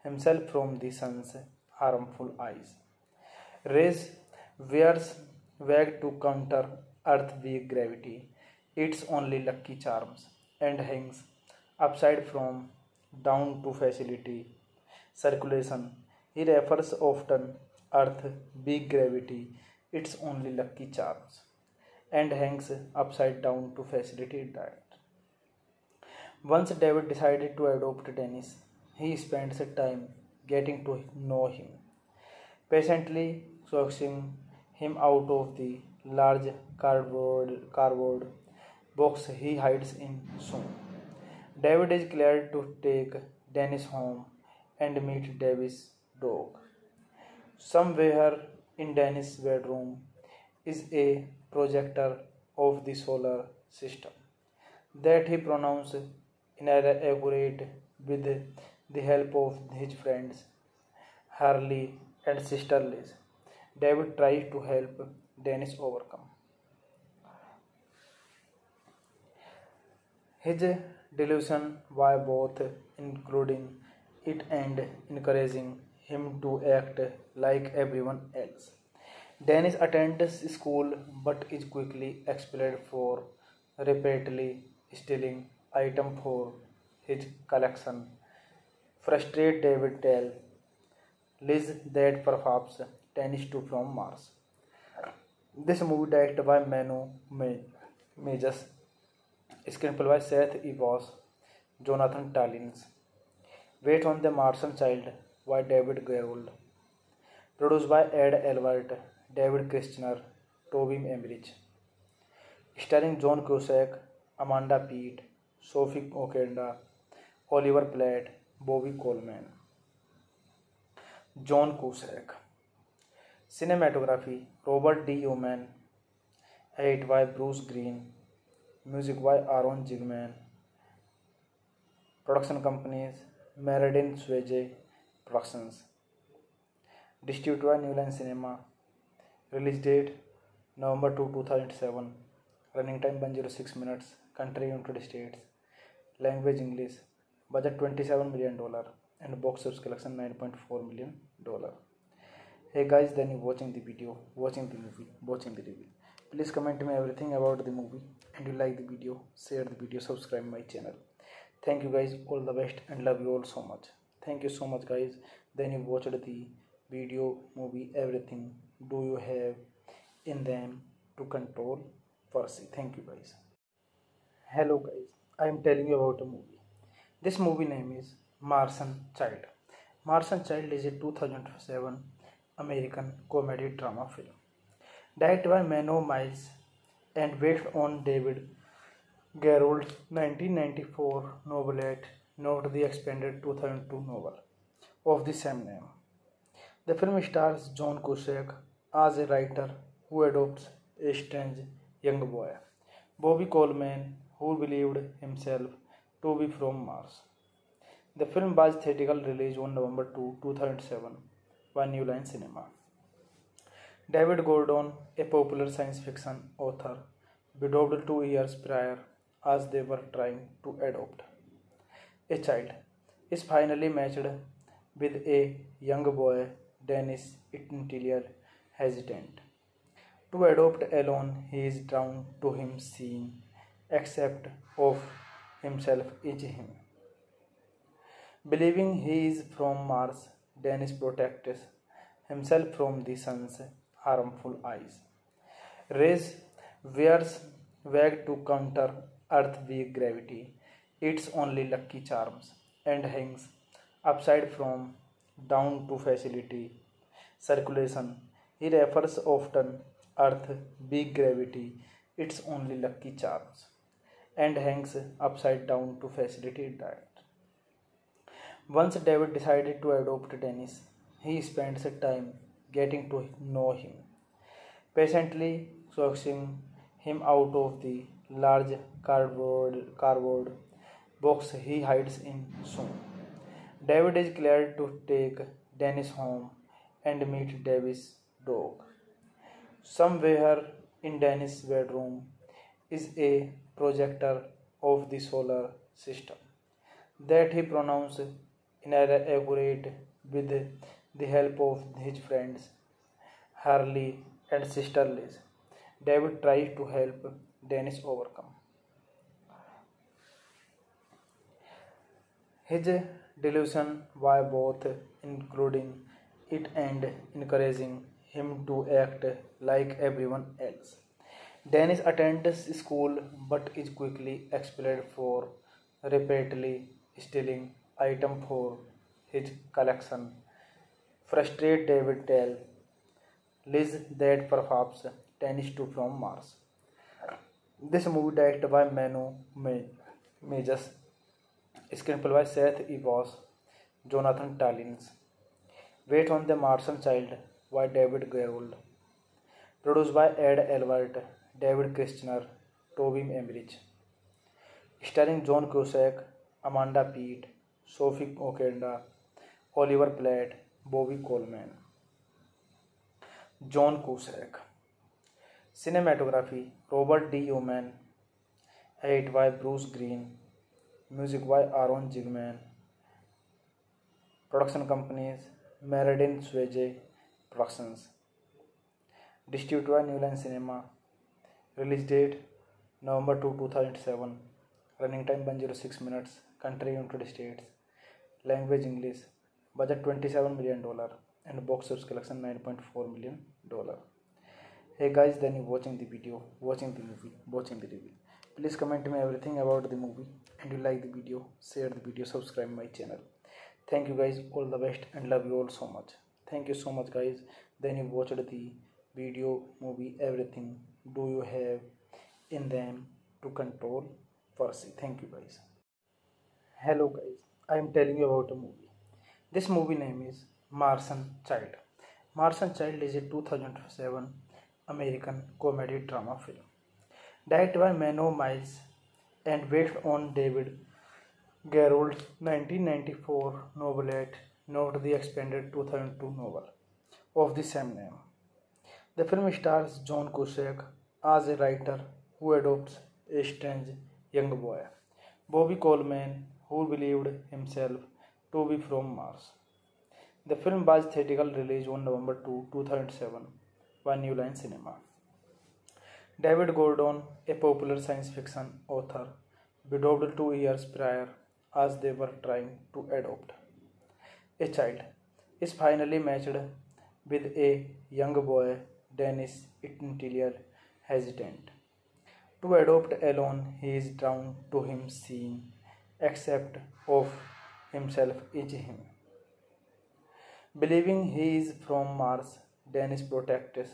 himself from the sun's harmful eyes. Rays wears wag to counter Earth weak gravity, its only lucky charms, and hangs upside from down to facility circulation. He refers often Earth big gravity, its only lucky charms, and hangs upside down to facilitate that. Once David decided to adopt Dennis, he spends time getting to know him, patiently coaxing him out of the large cardboard, cardboard box he hides in soon. David is glad to take Dennis home and meet David's dog. Somewhere in Dennis' bedroom is a projector of the solar system that he pronounced inaccurate with the help of his friends Harlee and sister Liz. David tries to help Dennis overcome his delusion by both including it and encouraging him to act like everyone else. Dennis attends school but is quickly expelled for repeatedly stealing items for his collection Frustrated, David tell Liz that perhaps Dennis too from Mars. This movie directed by Menno Meyjes, screenplay by Seth इवॉस Jonathan Tolins wait on the Martian child by David Gerrold produce by Ed Elbert David Kirschner Toby Emmerich starring John Cusack Amanda Peet Sophie Okonedo Oliver Platt Bobby Coleman John Cusack cinematography Robert D Yeoman eight by Bruce Green Robert D. Yeoman. Edit by Bruce Green. Music by Aaron Zigman. Production companies Meriden Swayze Productions. Distributed by New Line Cinema. Release date November 2, 2007. Running time 106 minutes. Country United States. Language English budget 27 million dollar and box office collection 9.4 million dollar hey guys then you watching the video watching the movie watching the review please comment me everything about the movie and you like the video share the video subscribe my channel. Thank you guys. All the best and love you all so much. Thank you so much guys. Then you watched the video movie everything. Do you have in them to control? Percy thank you guys. Hello guys. I am telling you about a movie. This movie name is Martian Child. Martian Child is a 2007 American comedy drama film. Directed by Menno Meyjes and based on David Gerrold's 1994 novelette, not the expanded 2002 novel of the same name. The film stars John Cusack as a writer who adopts a strange young boy, Bobby Coleman, who believed himself to be from Mars. The film was theatrical release on November 2, 2007 by New Line Cinema. David Gordon, a popular science fiction author, widowed two years prior as they were trying to adopt a child, is finally matched with a young boy, Dennis Itentier, hesitant. To adopt alone, he is drawn to him seeing, except of himself is him. Believing he is from Mars, Dennis protects himself from the sun's harmful eyes. Rays wears wag to counter Earth weak gravity, its only lucky charms, and hangs upside from down to facility circulation. He refers often Earth big gravity, its only lucky charms, and hangs upside down to facilitate diet. Once David decided to adopt Dennis, he spends time getting to know him, patiently coaxing him out of the large cardboard, cardboard box he hides in soon. David is glad to take Dennis home and meet David's dog. Somewhere in Dennis' bedroom is a projector of the solar system that he pronounced inaccurate with the help of his friends Harlee and sister Liz. David tries to help Dennis overcome his delusion by both including it and encouraging him to act like everyone else. Dennis attends school but is quickly expelled for repeatedly stealing items for his collection. Frustrated David tells Liz that perhaps Dennis too from Mars. This movie directed by Menno Meyjes, screenplay by Seth Evans, Jonathan Tallins. Wait on the Martian Child by David Gerrold. Produced by Ed Elbert, David Kirshner, Tobin Emmerich. Starring John Cusack, Amanda Peet, Sophie Okenda, Oliver Platt, Bobby Coleman. John Cusack. Cinematography Robert D. Yeoman. Edit by Bruce Green. Music by Aaron Zigman. Production companies Meridian Swayze Productions. Distributed by New Line Cinema. Release date November 2, 2007. Running time 106 minutes. Country United States. Language English. Budget 27 million dollar and box office collection 9.4 million dollar. Hey guys, then you watching the video, watching the movie, watching the review. Please comment me everything about the movie and you like the video, share the video, subscribe my channel. Thank you guys, all the best and love you all so much. Thank you so much guys. Then you watched the video, movie, everything. Do you have in them to control Percy? Thank you guys. Hello guys, I am telling you about a movie. This movie name is Martian Child. Martian Child is a 2007 American comedy drama film directed by Menno Meyjes and based on David Gerrold's 1994 novelette, not the expanded 2002 novel of the same name. The film stars John Cusack as a writer who adopts a strange young boy, Bobby Coleman, who believed himself to be from Mars. The film was theatrical release on November 2, 2007 by New Line Cinema. David Gordon, a popular science fiction author, widowed two years prior as they were trying to adopt a child, is finally matched with a young boy, Dennis Itentier, hesitant. To adopt alone, he is drawn to him seeing, except of himself is him. Believing he is from Mars, Dennis protects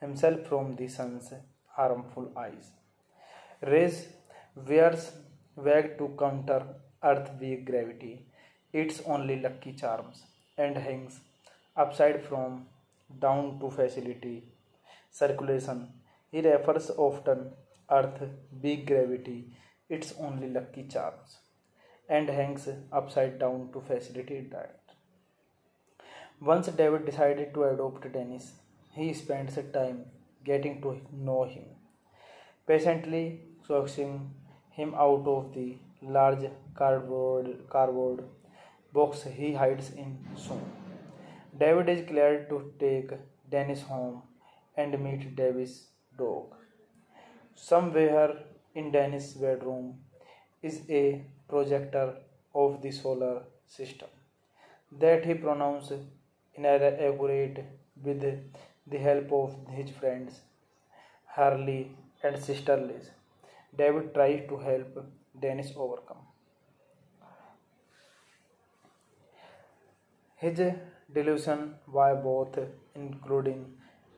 himself from the sun's harmful eyes. Rays wears wag to counter Earth's weak gravity, its only lucky charms, and hangs upside from down to facility circulation. He refers often Earth big gravity, its only lucky charms, and hangs upside down to facilitate that. Once David decided to adopt Dennis, he spends time getting to know him, patiently coaxing him out of the large cardboard, cardboard box he hides in soon. David is glad to take Dennis home and meet David's dog. Somewhere in Dennis' bedroom is a projector of the solar system that he pronounced inaccurate with the help of his friends Harlee and sister Liz. David tries to help Dennis overcome his delusion by both including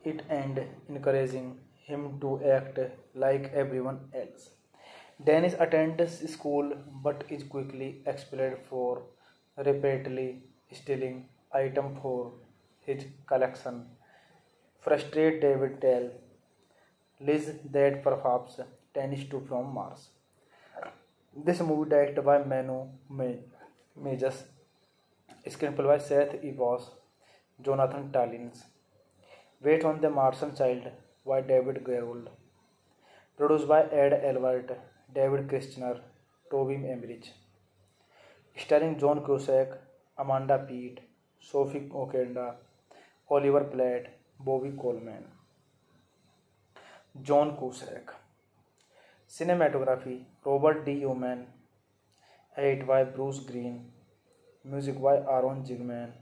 it and encouraging him to act like everyone else. Dennis attends school but is quickly expelled for repeatedly stealing items for his collection. Frustrated David tells Liz that perhaps Dennis too from Mars. This movie directed by Menno Meyjes, screenplay by Seth Evans, Jonathan Tolins. Wait on the Martian Child by David Gerrold. Produced by Ed Elbert, David Kirschner, Toby Emmerich. Starring John Cusack, Amanda Peet, Sophie Okonedo, Oliver Platt, Bobby Coleman. John Cusack. Cinematography Robert D. Yeoman. Edit by Bruce Green. Music by Aaron Zigman.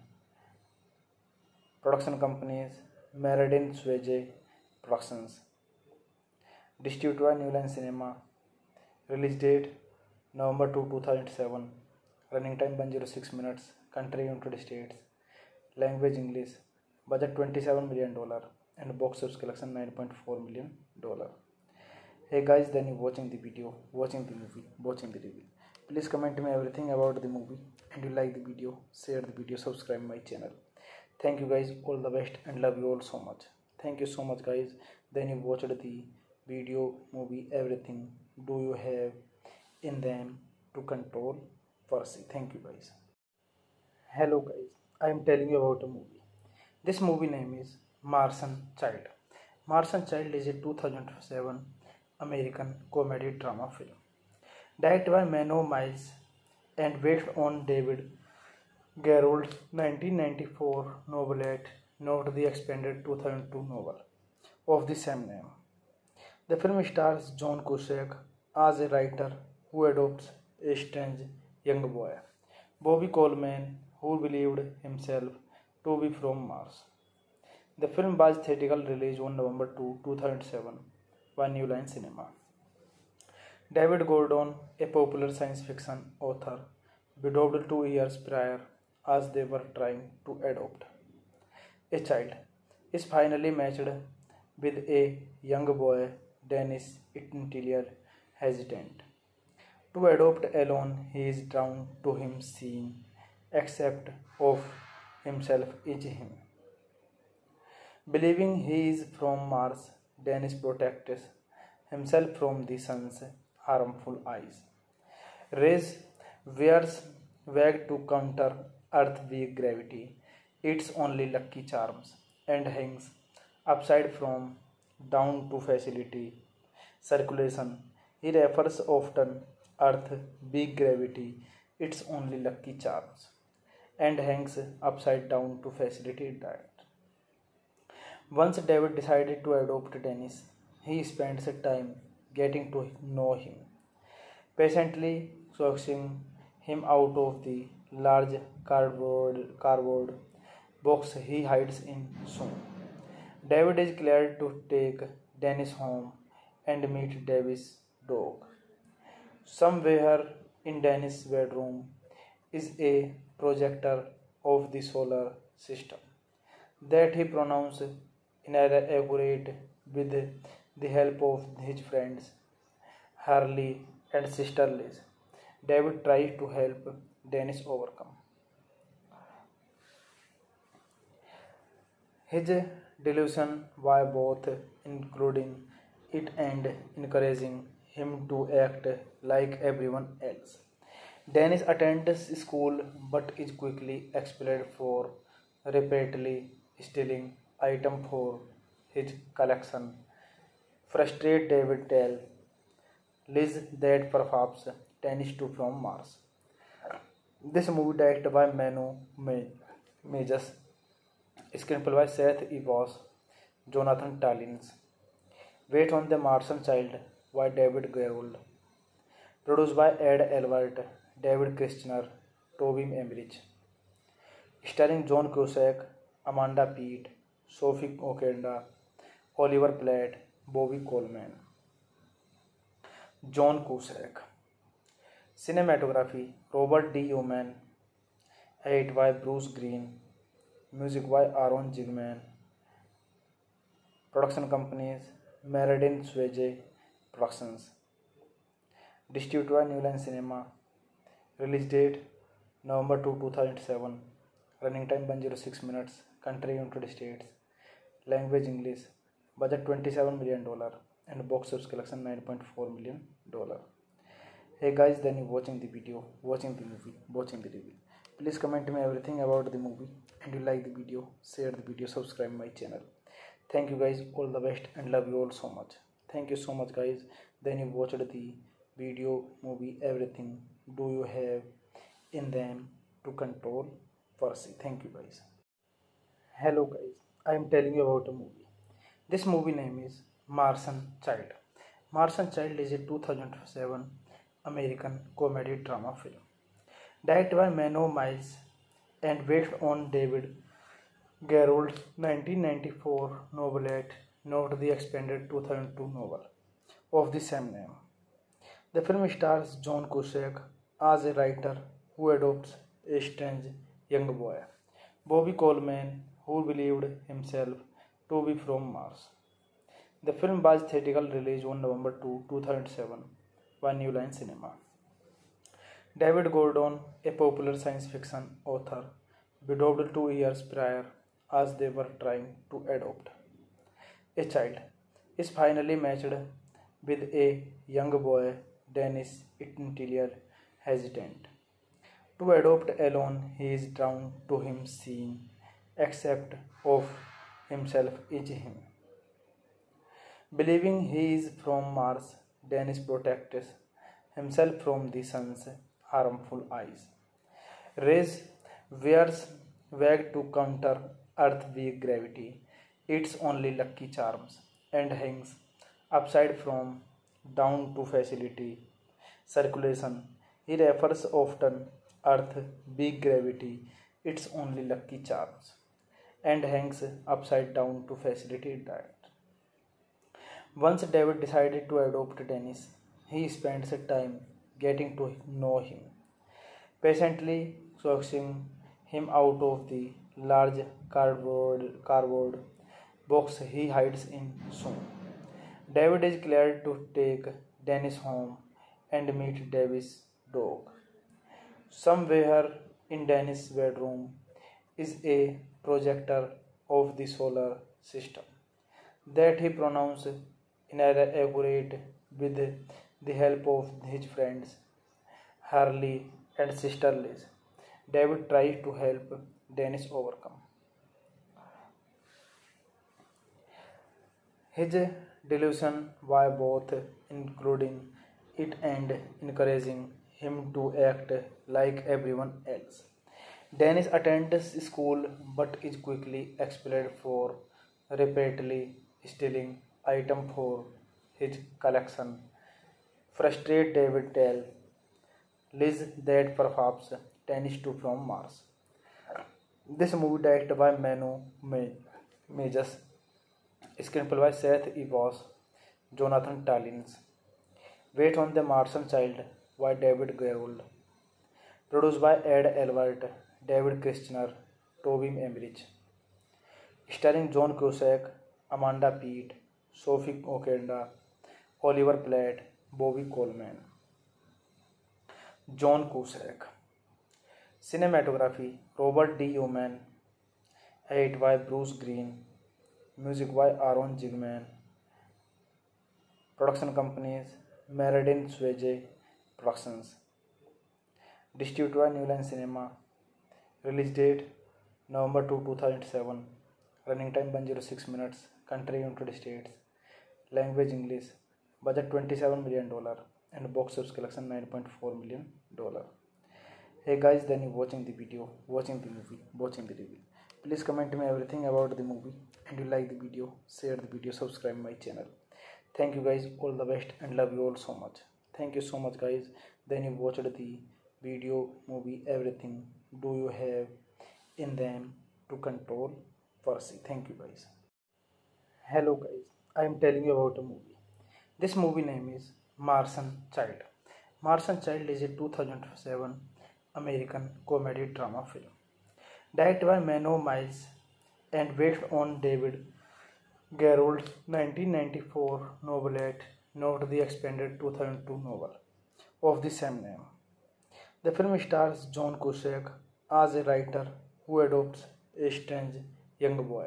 Production companies Meriden Swayze Productions. Distributed by New Line Cinema. Release date November 2, 2007. Running time 106 minutes. Country United States. Language English. Budget 27 million dollar and box office collection 9.4 million dollar. Hey guys, then you watching the video, watching the movie, watching the review. Please comment me everything about the movie and you like the video, share the video, subscribe my channel. Thank you guys, all the best and love you all so much. Thank you so much guys. Then you watched the video, movie, everything. Do you have in them to control Percy? Thank you guys. Hello guys, I am telling you about a movie. This movie name is Martian Child. Martian Child is a 2007 American comedy drama film directed by Menno Meyjes and based on David Gerrold's 1994 novelette, not the expanded 2002 novel of the same name. The film stars John Cusack as a writer who adopts a strange young boy, Bobby Coleman, who believed himself to be from Mars. The film was theatrical release on November 2, 2007 by New Line Cinema. David Gordon, a popular science fiction author, widowed two years prior as they were trying to adopt a child, is finally matched with a young boy, Dennis Interior, hesitant. To adopt alone, he is drawn to him seeing, except of himself is him. Believing he is from Mars, Dennis protects himself from the sun's harmful eyes. Rays wears wag to counter Earth's weak gravity, its only lucky charms, and hangs upside from down to facility circulation. He refers often Earth, big gravity, its only lucky charms, and hangs upside down to facilitate diet. Once David decided to adopt Dennis, he spends time getting to know him, patiently coaxing him out of the large cardboard, cardboard box he hides in soon. David is glad to take Dennis home and meet David's dog. Somewhere in Dennis' bedroom is a projector of the solar system that he pronounced inaugurate with the help of his friends Harlee and sister Liz. David tries to help Dennis overcome his delusion by both including it and encouraging him to act like everyone else. Dennis attends school but is quickly expelled for repeatedly stealing items for his collection. Frustrated David tells Liz that perhaps Dennis too from Mars. This movie directed by Menno Meyjes, screenplay by Seth Evans, Jonathan Tolins. Wait on the Martian child by David gold produce by Ed Elbert David Kirschner Toby Emmerich starring John Cusack Amanda Peet Sophie Okonedo Oliver Platt Bobby Coleman John Cusack cinematography Robert D Yeoman eight by Bruce Green music by Aaron Zigman production companies Meriden Swayze Productions. Distributed by New Line Cinema. Release date November 2, 2007. Running time 106 minutes. Country United States. Language English. Budget 27 million dollar and box office collection 9.4 million dollar. Hey guys, then you watching the video, watching the movie, watching the review. Please comment me everything about the movie and you like the video, share the video, subscribe my channel. Thank you guys, all the best and love you all so much. Thank you so much guys. Then you watched the video, movie, everything. Do you have in them to control Percy? Thank you guys. Hello guys, I am telling you about a movie. This movie name is Martian Child. Martian Child is a 2007 American comedy drama film directed by Menno Meyjes and based on David Gerrold's 1994 novelette, not the expanded 2002 novel of the same name. The film stars John Cusack as a writer who adopts a strange young boy, Bobby Coleman, who believed himself to be from Mars. The film was theatrical release on November 2, 2007 by New Line Cinema. David Gordon, a popular science fiction author, widowed two years prior as they were trying to adopt a child, is finally matched with a young boy, Dennis Interior, hesitant. To adopt alone, he is drawn to him seeing, except of himself is him. Believing he is from Mars, Dennis protects himself from the sun's harmful eyes. Rays wears wag to counter Earth's weak gravity, its only lucky charms, and hangs upside from down to facility circulation. He refers often Earth big gravity, its only lucky charms, and hangs upside down to facilitate that. Once David decided to adopt Dennis, he spends time getting to know him, patiently coaxing him out of the large cardboard, cardboard box he hides in soon. David is glad to take Dennis home and meet David's dog. Somewhere in Dennis' bedroom is a projector of the solar system that he pronounced inaccurate with the help of his friends Harlee and sister Liz. David tries to help Dennis overcome his delusion by both including it and encouraging him to act like everyone else. Dennis attends school but is quickly expelled for repeatedly stealing item for his collection. Frustrated David tells Liz that perhaps Dennis too from Mars. This movie direct by Menno Meyjes screenplay by Seth इवॉस Jonathan Tolins wait on the Martian child by David गोल produce by Ed Elbert David Kirschner Toby Emmerich starring John Cusack Amanda Peet Sophie Okonedo Oliver Platt Bobby Coleman John Cusack cinematography Robert D Yeoman eight by Bruce Green music by Aaron Zigman production companies मेरेडिन स्वेजे productions distribute by new line cinema release date November two two thousand seven running time one zero six minutes country United States language English budget twenty seven million dollar and box office collection nine point four million dollar Hey guys, then you watching the video, watching the movie, watching the review. Please comment me everything about the movie and you like the video, share the video, subscribe my channel. Thank you guys, all the best and love you all so much. Thank you so much guys. Then you watched the video, movie, everything. Do you have in them to control Percy? Thank you guys. Hello guys, I am telling you about a movie. This movie name is Martian Child. Martian Child is a 2007 American comedy drama film directed by Menno Meyjes and based on David Gerrold's 1994 novelette, not the expanded 2002 novel of the same name. The film stars John Cusack as a writer who adopts a strange young boy,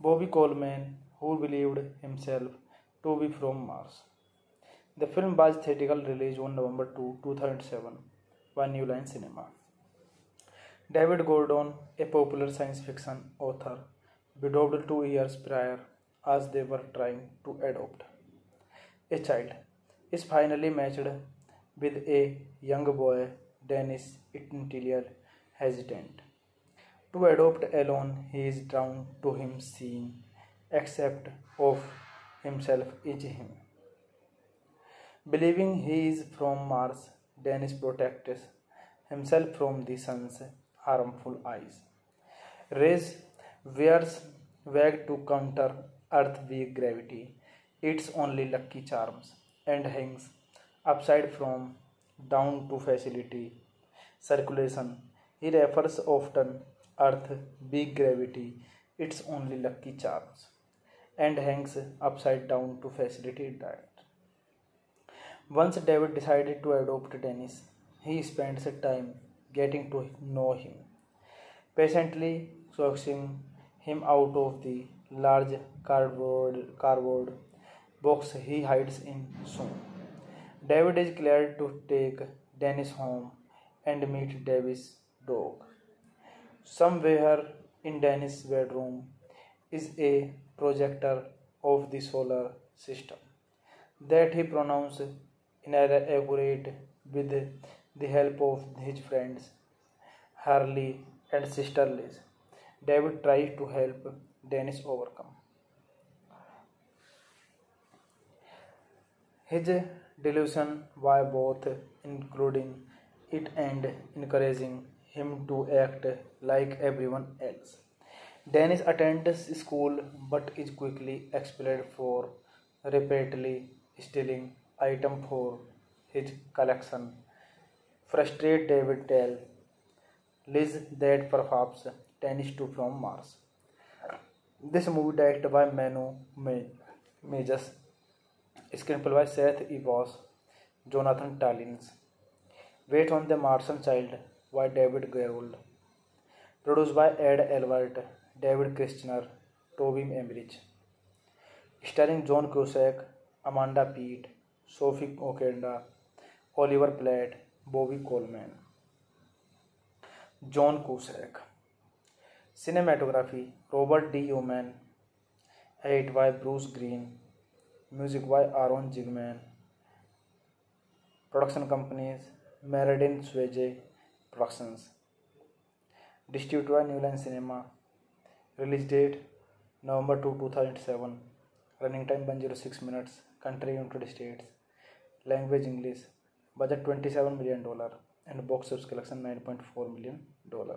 Bobby Coleman, who believed himself to be from Mars. The film was theatrical release on November 2, 2007 by New Line Cinema. David Gordon, a popular science fiction author, widowed two years prior as they were trying to adopt a child, is finally matched with a young boy, Dennis Interior, hesitant. To adopt alone, he is drawn to him seeing, except of himself is him. Believing he is from Mars, Dennis protects himself from the sun's harmful eyes. Rays wears wag to counter Earth weak gravity, its only lucky charms, and hangs upside from down to facility circulation. He refers often Earth big gravity, its only lucky charms, and hangs upside down to facilitate diet. Once David decided to adopt Dennis, he spends time getting to know him, patiently coaxing him out of the large cardboard, cardboard box he hides in soon. David is glad to take Dennis home and meet David's dog. Somewhere in Dennis' bedroom is a projector of the solar system that he pronounced inaccurate with the help of his friends Harlee and sister Liz. David tries to help Dennis overcome his delusion by both including it and encouraging him to act like everyone else. Dennis attends school but is quickly expelled for repeatedly stealing item for his collection. Frustrated David tells Liz that perhaps Dennis too from Mars. This movie directed by Menno Meyjes, screenplay by Seth Evans, Jonathan Tolins. Wait on the Martian Child by David Gerrold. Produced by Ed Elbert, David Kirshner, Toby Emmerich. Starring John Cusack, Amanda Peet, Sophie Okonedo, Oliver Platt, Bobby Coleman. John Cusack. Cinematography Robert D. Yeoman. Edit by Bruce Green. Music by Aaron Zigman. Production companies Meriden Swayze Productions. Distributed by New Line Cinema. Release date November 2, 2007. Running time 106 minutes. Country United States. Language English. Budget 27 million dollar and box office collection 9.4 million dollar.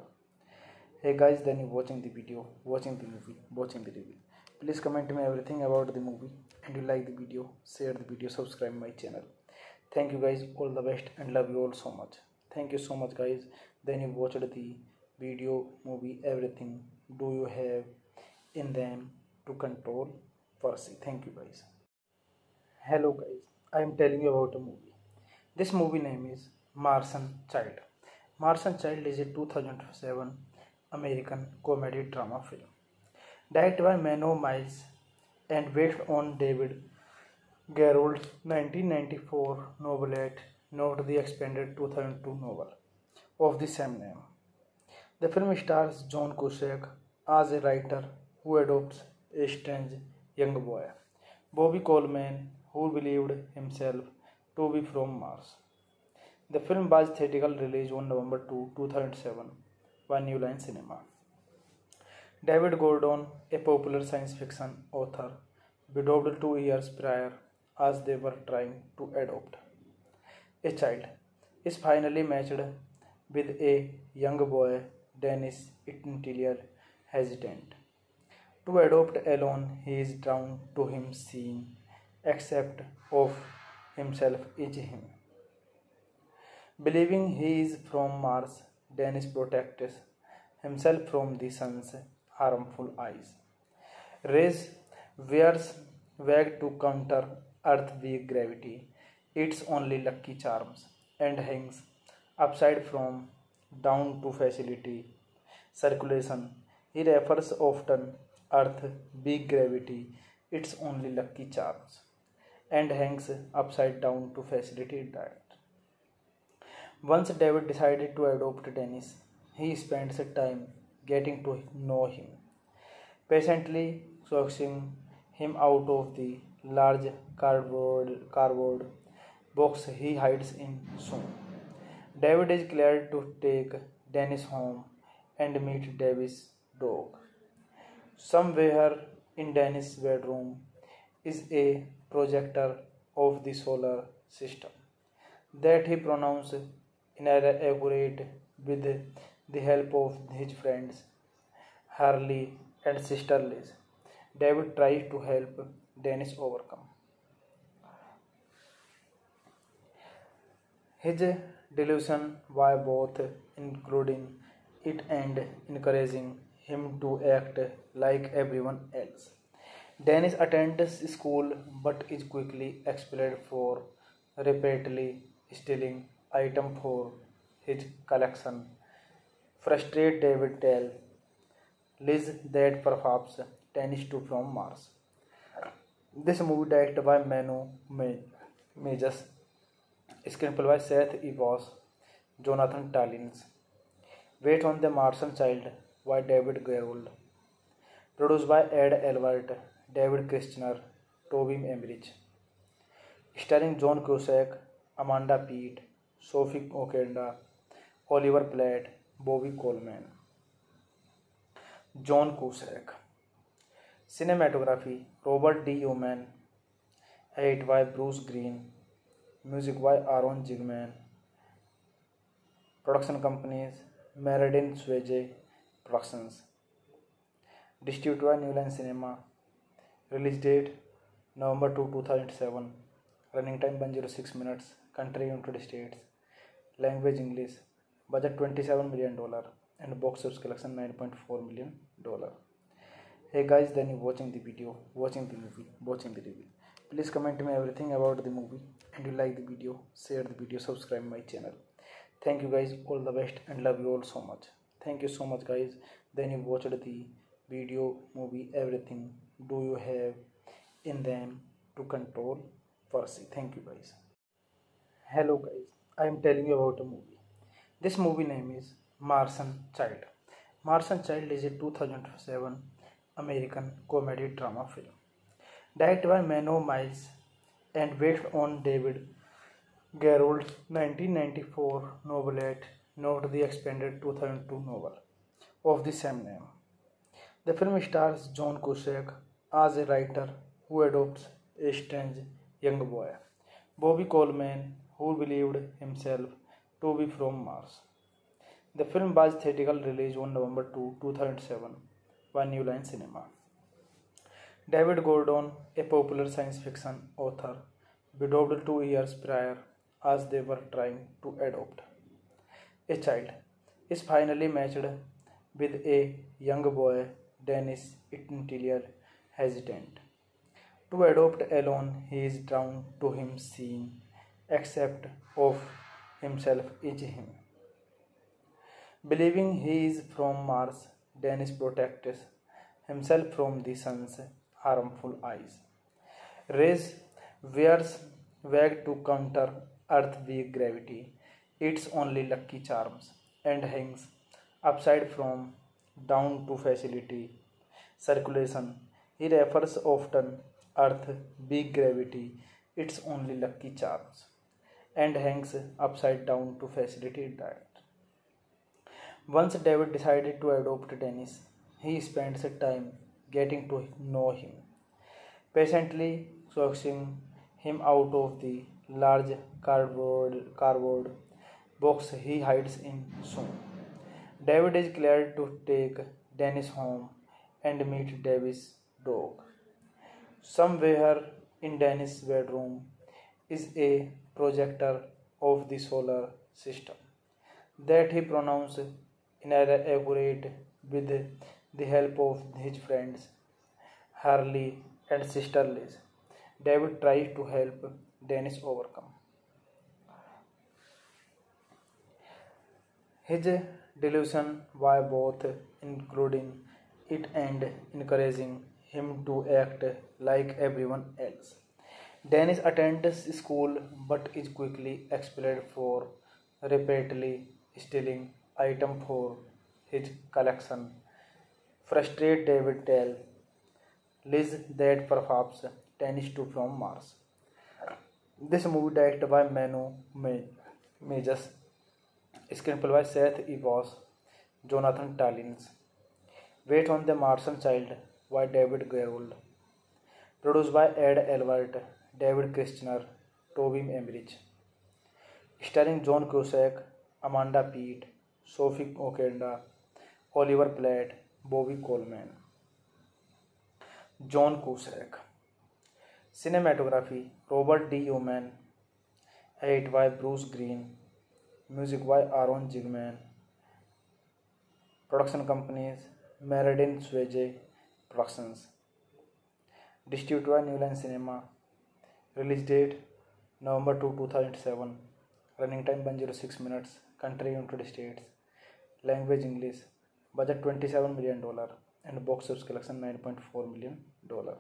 Hey guys, then you watching the video, watching the movie, watching the review. Please comment me everything about the movie and you like the video, share the video, subscribe my channel. Thank you guys, all the best and love you all so much. Thank you so much guys. Then you watched the video, movie, everything. Do you have in them to control Percy. Thank you guys. Hello guys, I am telling you about a movie. This movie name is Martian Child. Martian Child is a 2007 American comedy drama film directed by Menno Meyjes and based on David Gerrold's 1994 novelette, not the expanded 2002 novel of the same name. The film stars John Cusack as a writer who adopts a strange young boy, Bobby Coleman, who believed himself to be from Mars. The film was theatrical release on November 2, 2007 by New Line Cinema. David Gordon, a popular science fiction author, widowed two years prior as they were trying to adopt a child, is finally matched with a young boy, Dennis Interior, hesitant. To adopt alone, he is drawn to him seeing, except of himself is him. Believing he is from Mars, Dennis protects himself from the sun's harmful eyes. Rays wears wag to counter Earth weak gravity, its only lucky charms, and hangs upside from down to facility circulation. He refers often Earth big gravity, its only lucky charms, and hangs upside down to facilitate that. Once David decided to adopt Dennis, he spends time getting to know him, patiently coaxing him out of the large cardboard, cardboard box he hides in soon. David is glad to take Dennis home and meet David's dog. Somewhere in Dennis' bedroom is a projector of the solar system that he pronounced inaccurate with the help of his friends Harlee and sister Liz. David tries to help Dennis overcome his delusion by both including it and encouraging him to act like everyone else. Dennis attends school but is quickly expelled for repeatedly stealing item for his collection. Frustrated David tells Liz that perhaps Dennis too from Mars. This movie directed by Menno Meyjes, screenplay by Seth Evans, Jonathan Tolins. Wait on the Martian Child by David Gerrold. Produced by Ed Elbert, David Kirschner, Toby Emmerich. Starring John Cusack, Amanda Peet, Sophie Okonedo, Oliver Platt, Bobby Coleman. John Cusack. Cinematography Robert D. Yeoman. Edit by Bruce Green. Music by Aaron Zigman. Production companies Meriden Swayze Productions. Distributed by New Line Cinema. Release date November 2, 2007. Running time 106 minutes. Country United States. Language English. Budget 27 million dollar and box office collection 9.4 million dollar. Hey guys, then you watching the video, watching the movie, watching the review. Please comment me everything about the movie and you like the video, share the video, subscribe my channel. Thank you guys, all the best and love you all so much. Thank you so much guys. Then you watched the video, movie, everything. Do you have in them to control Percy? Thank you guys. Hello guys, I am telling you about a movie. This movie name is Martian Child. Martian Child is a 2007 American comedy drama film directed by Menno Meyjes and based on David Gerrold's 1994 novelette, not the expanded 2002 novel of the same name. The film stars John Cusack as a writer who adopts a strange young boy, Bobby Coleman, who believed himself to be from Mars. The film was theatrical release on November 2, 2007 by New Line Cinema. David Gordon, a popular science fiction author, widowed two years prior as they were trying to adopt a child, is finally matched with a young boy, Dennis Interior, hesitant. To adopt alone, he is drawn to him, seeing, except of himself is him. Believing he is from Mars, Dennis protects himself from the sun's harmful eyes. Rays wears wag to counter Earth's weak gravity, its only lucky charms, and hangs upside from down to facility circulation. He refers often Earth big gravity, its only lucky charms, and hangs upside down to facilitate that. Once David decided to adopt Dennis, he spends time getting to know him, patiently coaxing him out of the large cardboard, cardboard box he hides in soon. David is glad to take Dennis home and meet David's dog. Somewhere in Dennis' bedroom is a projector of the solar system that he pronounced inaccurate with the help of his friends Harlee and sister Liz. David tries to help Dennis overcome his delusion by both including it and encouraging him to act like everyone else. Dennis attends school but is quickly expelled for repeatedly stealing items for his collection. Frustrated David tells Liz that perhaps Dennis too from Mars. This movie directed by Menno Meyjes, screenplay by Seth Evans, Jonathan Tolins. Wait on the Martian Child by David Gerrold. Produced by Ed Elbert, David Kirshner, Tobin Emmerich. Starring John Cusack, Amanda Peet, Sophie Okenda, Oliver Platt, Bobby Coleman. John Cusack. Cinematography Robert D. Newman. Edit by Bruce Green. Music by Aaron Zigman. Production companies Meridian Swayze Productions. Distributed by New Line Cinema. Release date November 2, 2007. Running time 106 minutes. Country United States. Language English. Budget 27 million dollar and box office collection 9.4 million dollar.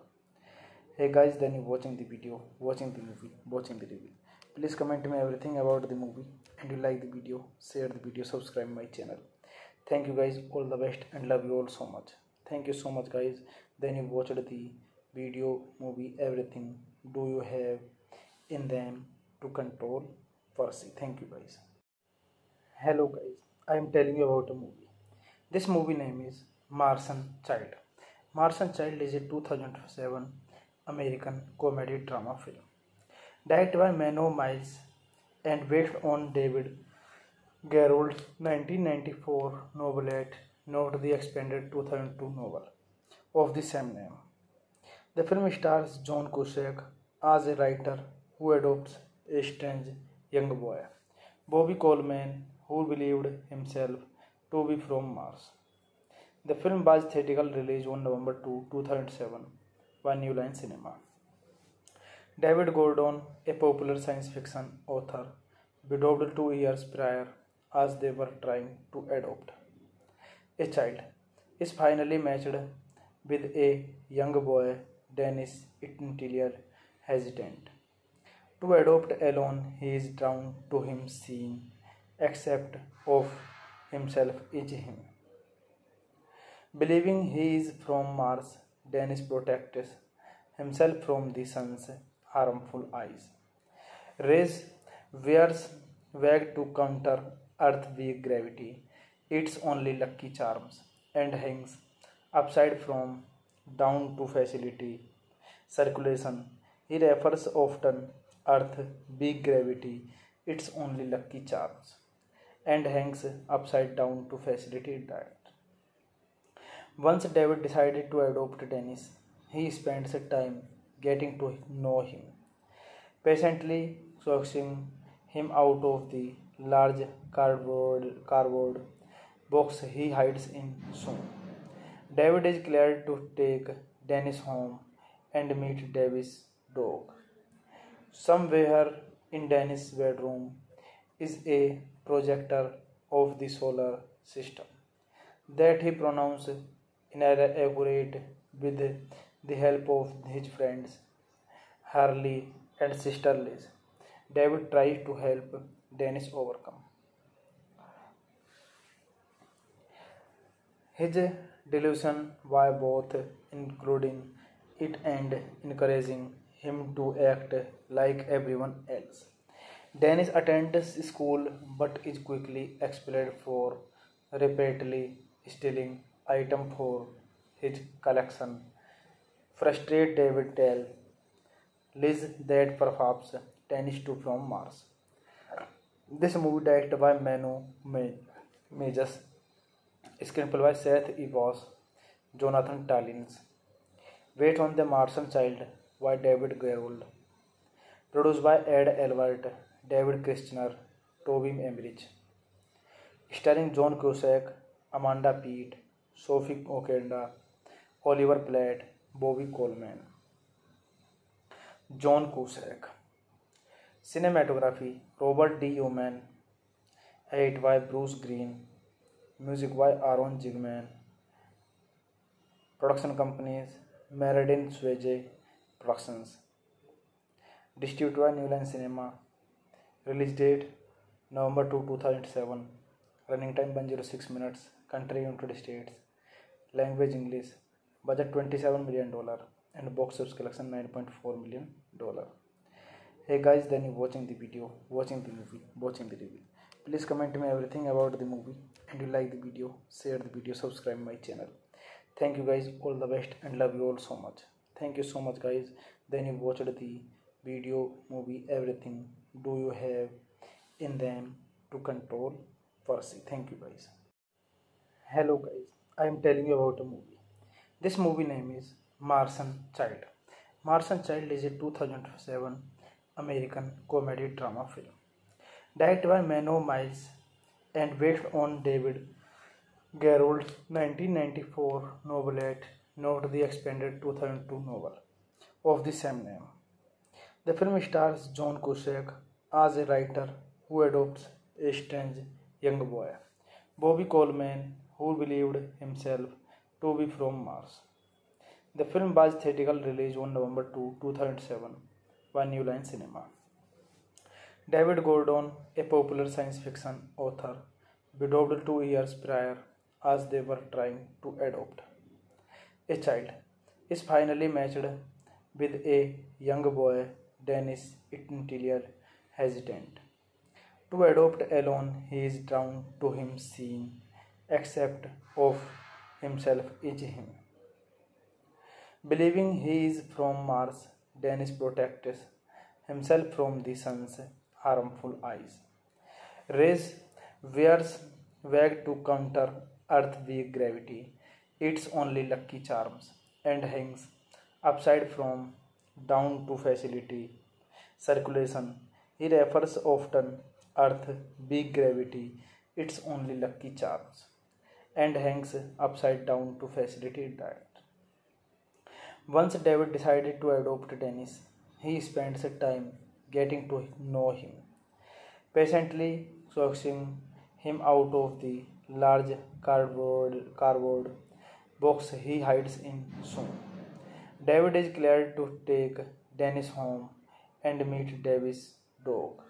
Hey guys, then you watching the video, watching the movie, watching the review. Please comment me everything about the movie and you like the video, share the video, subscribe my channel. Thank you guys, all the best and love you all so much. Thank you so much guys. Then you watched the video, movie, everything. Do you have in them to control Percy? Thank you guys. Hello guys, I am telling you about a movie. This movie name is Martian Child. Martian Child is a 2007 American comedy drama film directed by Menno Meyjes and based on David Gerrold's 1994 novelette, not the expanded 2002 novel of the same name. The film stars John Cusack as a writer who adopts a strange young boy, Bobby Coleman, who believed himself to be from Mars. The film was theatrical release on November 2, 2007 by New Line Cinema. David Gordon, a popular science fiction author, widowed two years prior as they were trying to adopt a child, is finally matched with a young boy, Dennis Interior, hesitant. To adopt alone, he is drawn to him, seeing, except of himself is him. Believing he is from Mars, Dennis protects himself from the sun's harmful eyes. Rays wears wag to counter Earth's weak gravity, its only lucky charms, and hangs upside from down to facility circulation. He refers often earth big gravity, its only lucky charms, and hangs upside down to facilitate diet. Once David decided to adopt Dennis, he spends time getting to know him, patiently coaxing him out of the large cardboard, cardboard box he hides in soon. David is glad to take Dennis' home and meet David's dog. Somewhere in Dennis' bedroom is a projector of the solar system that he pronounced inaccurate with the help of his friends Harlee and sister Liz. David tries to help Dennis overcome. His delusion why both including it and encouraging him to act like everyone else. Dennis attends school but is quickly expelled for repeatedly stealing items for his collection. Frustrated David tells Liz that perhaps Dennis too from Mars. This movie directed by Menno Meyjes, screenplay by Seth इवॉस Jonathan Tolins wait on the Martian child by David गेवल produce by Ed Elbert David Kirschner Toby Emmerich starring John Cusack Amanda Peet Sophie Okonedo Oliver Platt Bobby Coleman John Cusack cinematography Robert D Yeoman eight by Bruce Green Music by Aaron Zigman. Production companies Meriden Swayze Productions. Distributed by New Line Cinema. Release date November 2, 2007. Running time 106 minutes. Country United States. Language English. Budget 27 million dollar and box office collection 9.4 million dollar. Hey guys, then you watching the video, watching the movie, watching the review. Please comment me everything about the movie and you like the video, share the video, subscribe my channel. Thank you guys, all the best and love you all so much. Thank you so much guys. Then you watched the video, movie, everything. Do you have in them to control Percy? Thank you guys. Hello guys, I am telling you about a movie. This movie name is Martian Child. Martian Child is a 2007 American comedy drama film directed by Menno Meyjes and based on David Gerrold's 1994 novelette, not the expanded 2002 novel of the same name. The film stars John Cusack as a writer who adopts a strange young boy, Bobby Coleman, who believed himself to be from Mars. The film was theatrical release on November 2, 2007 by New Line Cinema. David Gordon, a popular science fiction author, widowed two years prior as they were trying to adopt a child, is finally matched with a young boy, Dennis Interior, hesitant. To adopt alone, he is drawn to him seeing, except of himself is him. Believing he is from Mars, Dennis protects himself from the sun's harmful eyes. Rays wears wag to counter Earth weak gravity, its only lucky charms, and hangs upside from down to facility circulation. He refers often Earth big gravity, its only lucky charms, and hangs upside down to facilitate diet. Once David decided to adopt Dennis, he spends time getting to know him, patiently coaxing him out of the large cardboard, cardboard box he hides in soon. David is glad to take Dennis home and meet David's dog.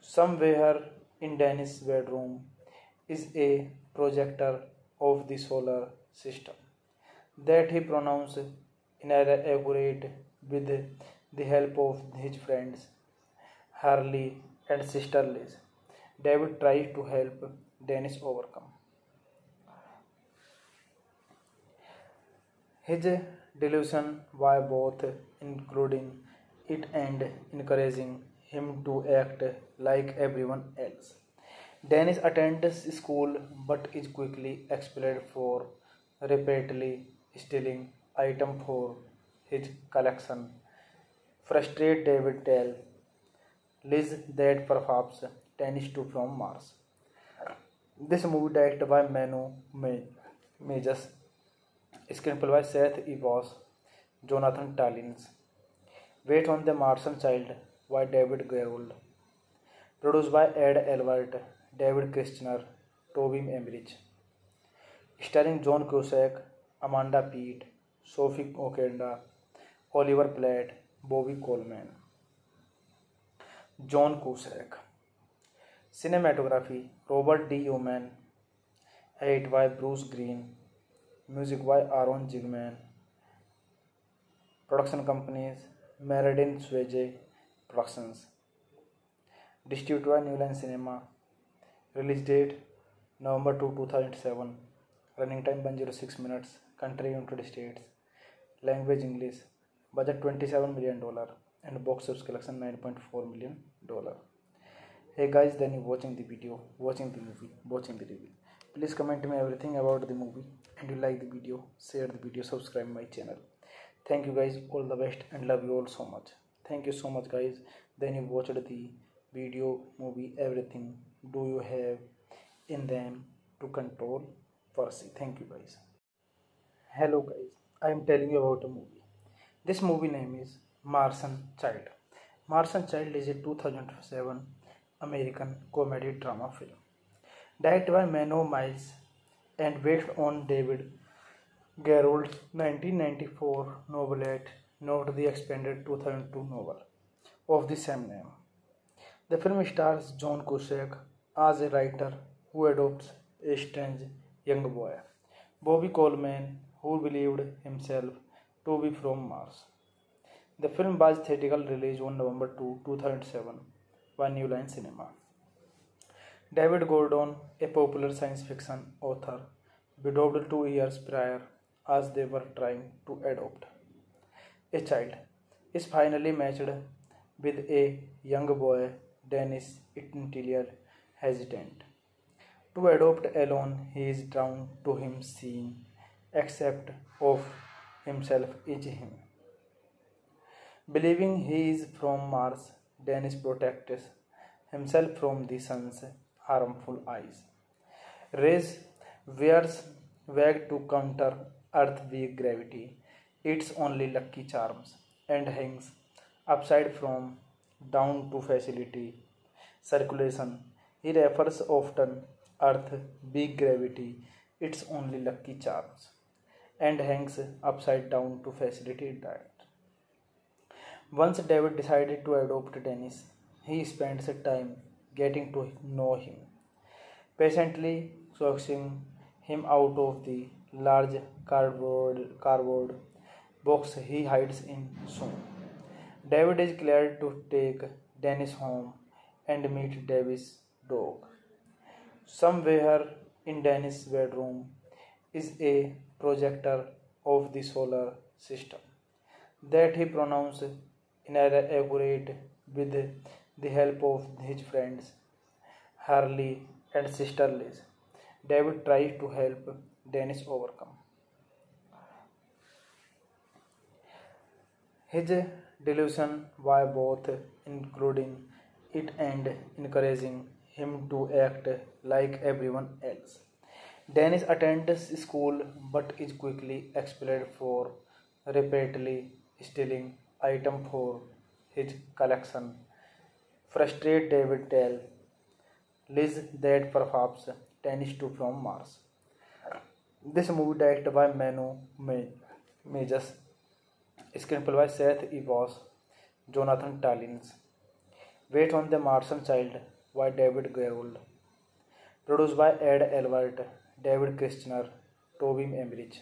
Somewhere in Dennis' bedroom is a projector of the solar system that he pronounced inaccurate with the help of his friends Harlee and sister Liz. David tries to help Dennis overcome. His delusion by both including it and encouraging him to act like everyone else. Dennis attends school but is quickly expelled for repeatedly stealing items for his collection. Frustrated David tells Liz that performs Dennis too from Mars this movie directed by Menno Meyjes screenplay by Seth Evans Jonathan Tolins wait on the Martian Child by David Gerrold produced by Ed Elbert David Kirschner Toby Emmerich starring John Cusack Amanda Peet Sophie Okonedo Oliver Platt Bobby Coleman. John Cusack. Cinematography Robert D. Yeoman. Edit by Bruce Green. Music by Aaron Zigman. Production companies Meriden Swayze Productions. Distributed by New Line Cinema. Release date November 2, 2007. Running time 106 minutes. Country United States. Language English. Budget 27 million dollar and box office collection 9.4 million dollar. Hey guys, then you watching the video, watching the movie, watching the review. Please comment me everything about the movie and you like the video, share the video, subscribe my channel. Thank you guys, all the best and love you all so much. Thank you so much guys. Then you watched the video, movie, everything. Do you have in them to control Percy? Thank you guys. Hello guys, I am telling you about a movie. This movie name is Martian Child. Martian Child is a 2007 American comedy drama film directed by Menno Meyjes and based on David Gerrold's 1994 novelette, not the expanded 2002 novel of the same name. The film stars John Cusack as a writer who adopts a strange young boy, Bobby Coleman, who believed himself to be from Mars. The film was theatrical release on November 2, 2007 by New Line Cinema. David Gordon, a popular science fiction author, widowed two years prior as they were trying to adopt a child, is finally matched with a young boy, Dennis Interior, hesitant. To adopt alone, he is drawn to him seeing, except of himself is him. Believing he is from Mars, Dennis protects himself from the sun's harmful eyes. Rays wears wag to counter Earth weak gravity, its only lucky charms, and hangs upside from down to facility circulation. He refers often Earth big gravity, its only lucky charms, and hangs upside down to facilitate that. Once David decided to adopt Dennis, he spends time getting to know him, patiently coaxing him out of the large cardboard, cardboard box he hides in soon. David is glad to take Dennis home and meet David's dog. Somewhere in Dennis' bedroom is a projector of the solar system that he pronounced inaccurate with the help of his friends Harlee and sister Liz. David tries to help Dennis overcome his delusion by both including it and encouraging him to act like everyone else. Dennis attends school but is quickly expelled for repeatedly stealing item for his collection. Frustrated David tells Liz that perhaps Dennis too from Mars. This movie directed by Menno Meigs, screenplay by Seth Evos, Jonathan Tallins. Wait on the Martian Child by David Gerrold. Produced by Ed Elbert, David Kirschner, Toby Emmerich.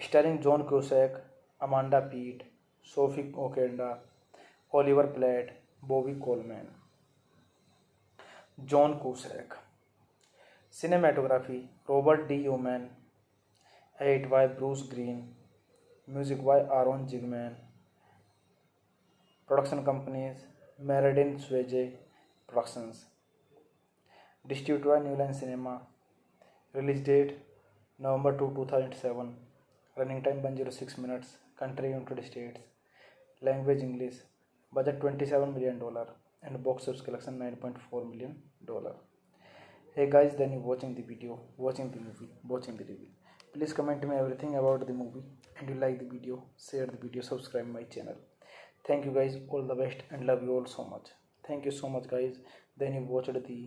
Starring John Cusack, Amanda Peet, Sophie Okonedo, Oliver Platt, Bobby Coleman. John Cusack. Cinematography Robert D. Yeoman. Edit by Bruce Green. Music by Aaron Zigman. Production companies Meriden Swayze Productions. Distributed by New Line Cinema. Release date November 2, 2007. Running time 106 minutes. Country United States. Language English. Budget 27 million dollar and box office collection 9.4 million dollar. Hey guys, then you watching the video, watching the movie, watching the review. please comment me everything about the movie and you like the video share the video subscribe my channel thank you guys all the best and love you all so much thank you so much guys then you watched the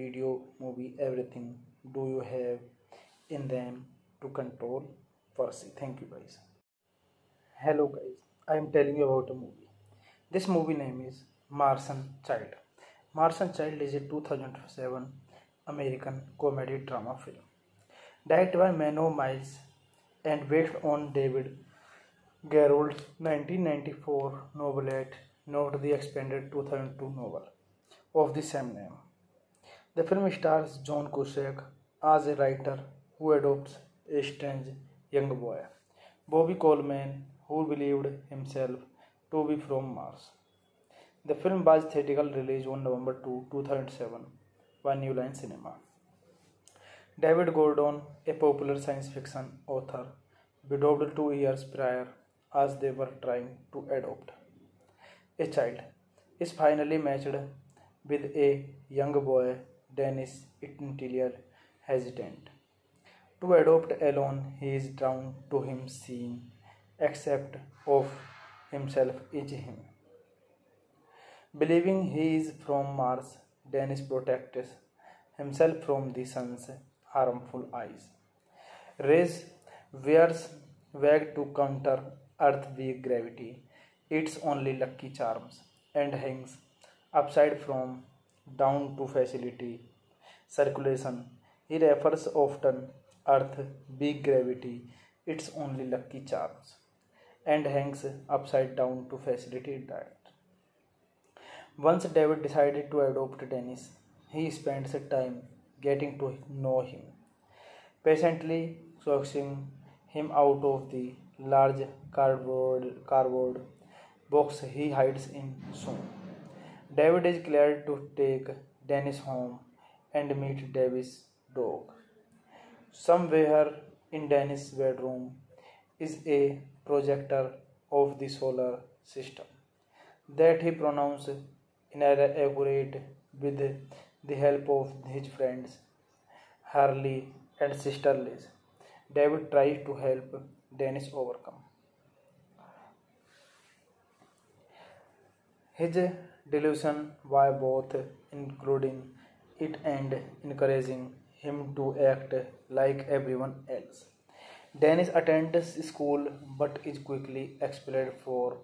video movie everything do you have in them to control? Percy thank you guys. Hello guys. I am telling you about a movie. This movie name is Martian Child. Martian Child is a 2007 American comedy drama film. Directed by Menno Meyjes and based on David Gerrold's 1994 novelette, not the expanded 2002 novel of the same name. The film stars John Cusack as a writer who adopts a strange young boy, Bobby Coleman, who believed himself to be from Mars. The film was theatrical release on November 2, 2007 by New Line Cinema. David Gordon, a popular science fiction author, widowed two years prior as they were trying to adopt a child, is finally matched with a young boy, Dennis Interior, hesitant. To adopt alone, he is drawn to him seeing, except of himself is him. Believing he is from Mars, Dennis protects himself from the sun's harmful eyes. Rays wears wag to counter Earth weak gravity, its only lucky charms, and hangs upside from down to facility circulation. He refers often Earth big gravity, its only lucky charms, and hangs upside down to facilitate that. Once David decided to adopt Dennis, he spends time getting to know him, patiently coaxing him out of the large cardboard, cardboard box he hides in soon. David is glad to take Dennis home and meet David's dog. Somewhere in Dennis' bedroom is a projector of the solar system that he pronounced inaccurate with the help of his friends Harlee and sister Liz. David tries to help Dennis overcome his delusion by both including it and encouraging him to act like everyone else. Dennis attends school but is quickly expelled for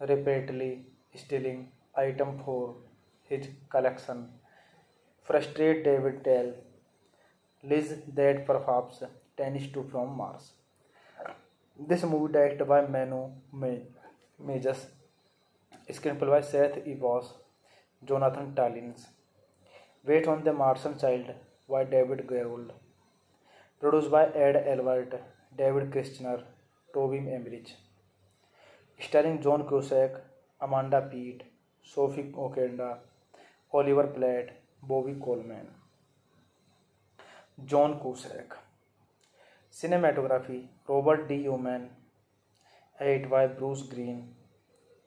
repeatedly stealing items for his collection Frustrated, David tell Liz that perhaps Dennis too from Mars. This movie directed by Menno Meyjes, screenplay by Seth इवॉस Jonathan Tolins, wait on the Martian child by David Gerrold produce by Ed Elbert, David Kirschner Toby Emmerich starring John Cusack Amanda Peet, Sophie Okonedo, Oliver Platt, Bobby Coleman. John Cusack cinematography, Robert D Yeoman eight by Bruce Green